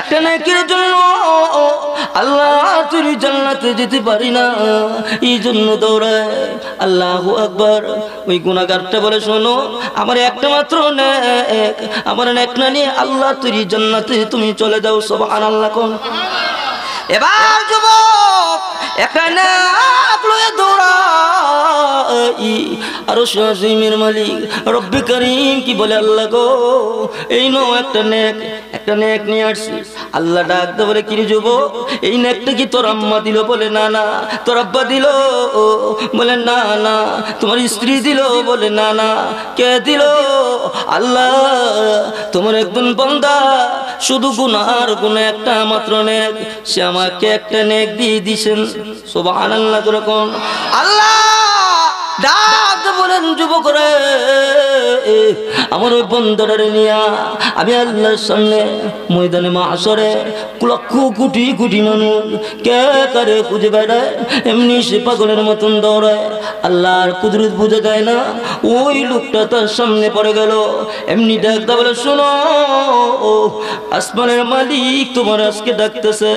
একটা নেকির জন্য আল্লাহ তুই জান্নাতে যেতে পারি না। এই জন্য দৌড়ায় আল্লাহ আকবার। ওই গুণাগারটা বলে, শোনো, আমার একটা মাত্র নেক। আমার নেক না নিয়ে আল্লাহ তুই জান্নাতে তুমি চলে যাও। সব আল্লাহ কোন। এবার যুবক, একটা লয়ে দৌড়াই আরও মালিক। কি বলে আল্লাহ গো? এই একটা নেক একটা নেক নিয়ে আল্লাহ ডাকতে বলে এই নেকটা কি তোর দিল? বলে, না না, তোর আব্বা দিল। বলে, না না, তোমার স্ত্রী দিল। বলে, না না, কে দিল? আল্লাহ, তোমার একজন বন্দা, শুধু গুনার গুণ একটা মাত্র নেক। সে আমাকে একটা নেক দিয়ে দিছেন সোবাহ আল্লাহ তোরকম আল্লাহ! আমার ওই বন্দরের নিয়া আমি আল্লাহর সামনে ময়দানে মাসরে লক্ষ কোটি কোটি মানুষ, কে করে খুঁজে বেড়ায় এমনি সে পাগলের মতন দৌড়ায় আল্লাহর কুদরত বুঝে দেয় না, ওই লোকটা তার সামনে পড়ে গেল। এমনি ডাকতে বলে, শোনো, আসমানের মালিক তোমার আজকে ডাকতেছে।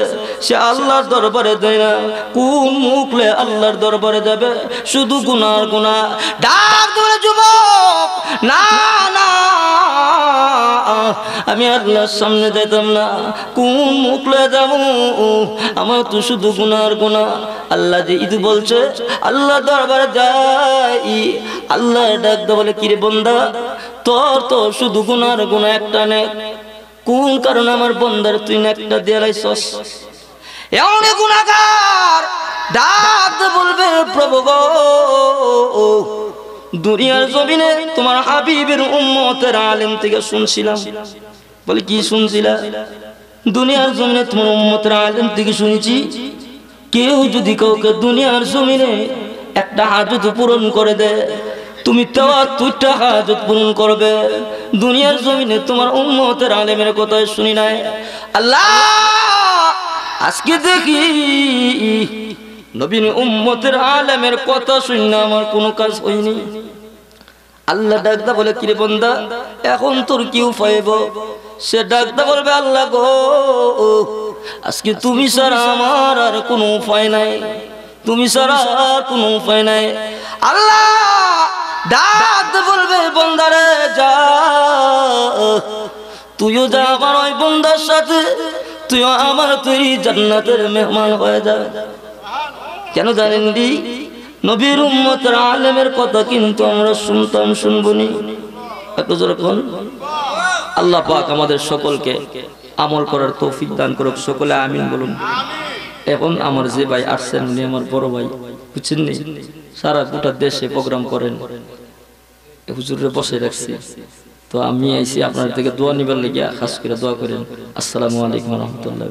সে আল্লাহর দরবারে দেয় না, কোন মুখলে আল্লাহর দরবারে যাবে? শুধু গুনার গুনা ডাক ধরে যুবক, না না, আমি আল্লাহর সামনে যেতাম না। কোন মুখলে যাব? আমার তো শুধু গুনার গুনা আল্লাহ যে ইদু বলছে, আল্লাহ দরবারে যাই। আল্লাহ ডাক দে বলে কিরে বন্দা, তোর তো শুধু গুনার গুনা একটা নে কোন কারণে আমার বন্দার তুই একটা দেয়ালাইছস এমন গুণাগার ডাক বলবে, প্রভু গো। দুনিয়ার জমিনে তোমার হাবিবের উম্মতের আলেম থেকে শুনছিলাম। বলে, কি শুনছিলা? দুনিয়ার জমিনে তোমার উম্মতের আলেম থেকে শুনেছি, কেউ যদি কাউকে দুনিয়ার জমিনে একটা হাজত পূরণ করে দেয়, তুমি তুইটা হাজত পূরণ করবে। দুনিয়ার জমিনে তোমার উম্মতের আলেমের কথাই শুনি নাই। আল্লাহ, আজকে দেখি নবীন উম্মতের আলেমের কথা শুনে আমার কোনো কাজ হয়নি। আল্লাহ ডাকদা বলে, কিরে বন্দা, এখন তোর কি উপায়ব সে ডাকদা বলবে, আল্লাহ গো, আজকে তুমি ছাড়া আমার আর কোনো উপায় নাই। তুমি ছাড়া আর কোনো উপায় নাই। আল্লাহ ডাকতে বলবে বন্দারে যা। তুইও যা আমার ওই বন্দার সাথে, তুইও আমার তুই জান্নাতের মেহমান হয়ে যা। কেন জানেন দি নবীর উম্মতের আলেমের কথা কিন্তু আমরা শুনতাম, শুনবনি। একটু আল্লাহ পাক আমাদের সকলকে আমল করার তৌফিক দান করুক। সকলে আমিন বলুন। এখন আমার যে ভাই আসছেন, উনি আমার বড় ভাই বুঝছেন নি সারা গোটা দেশে প্রোগ্রাম করেন। হুজুরে বসে রাখছি। তো আমি আইছি, আপনার থেকে দোয়া নিবার লেগে খাস করে দোয়া করেন। আসসালামু আলাইকুম রহমতুল্লাহ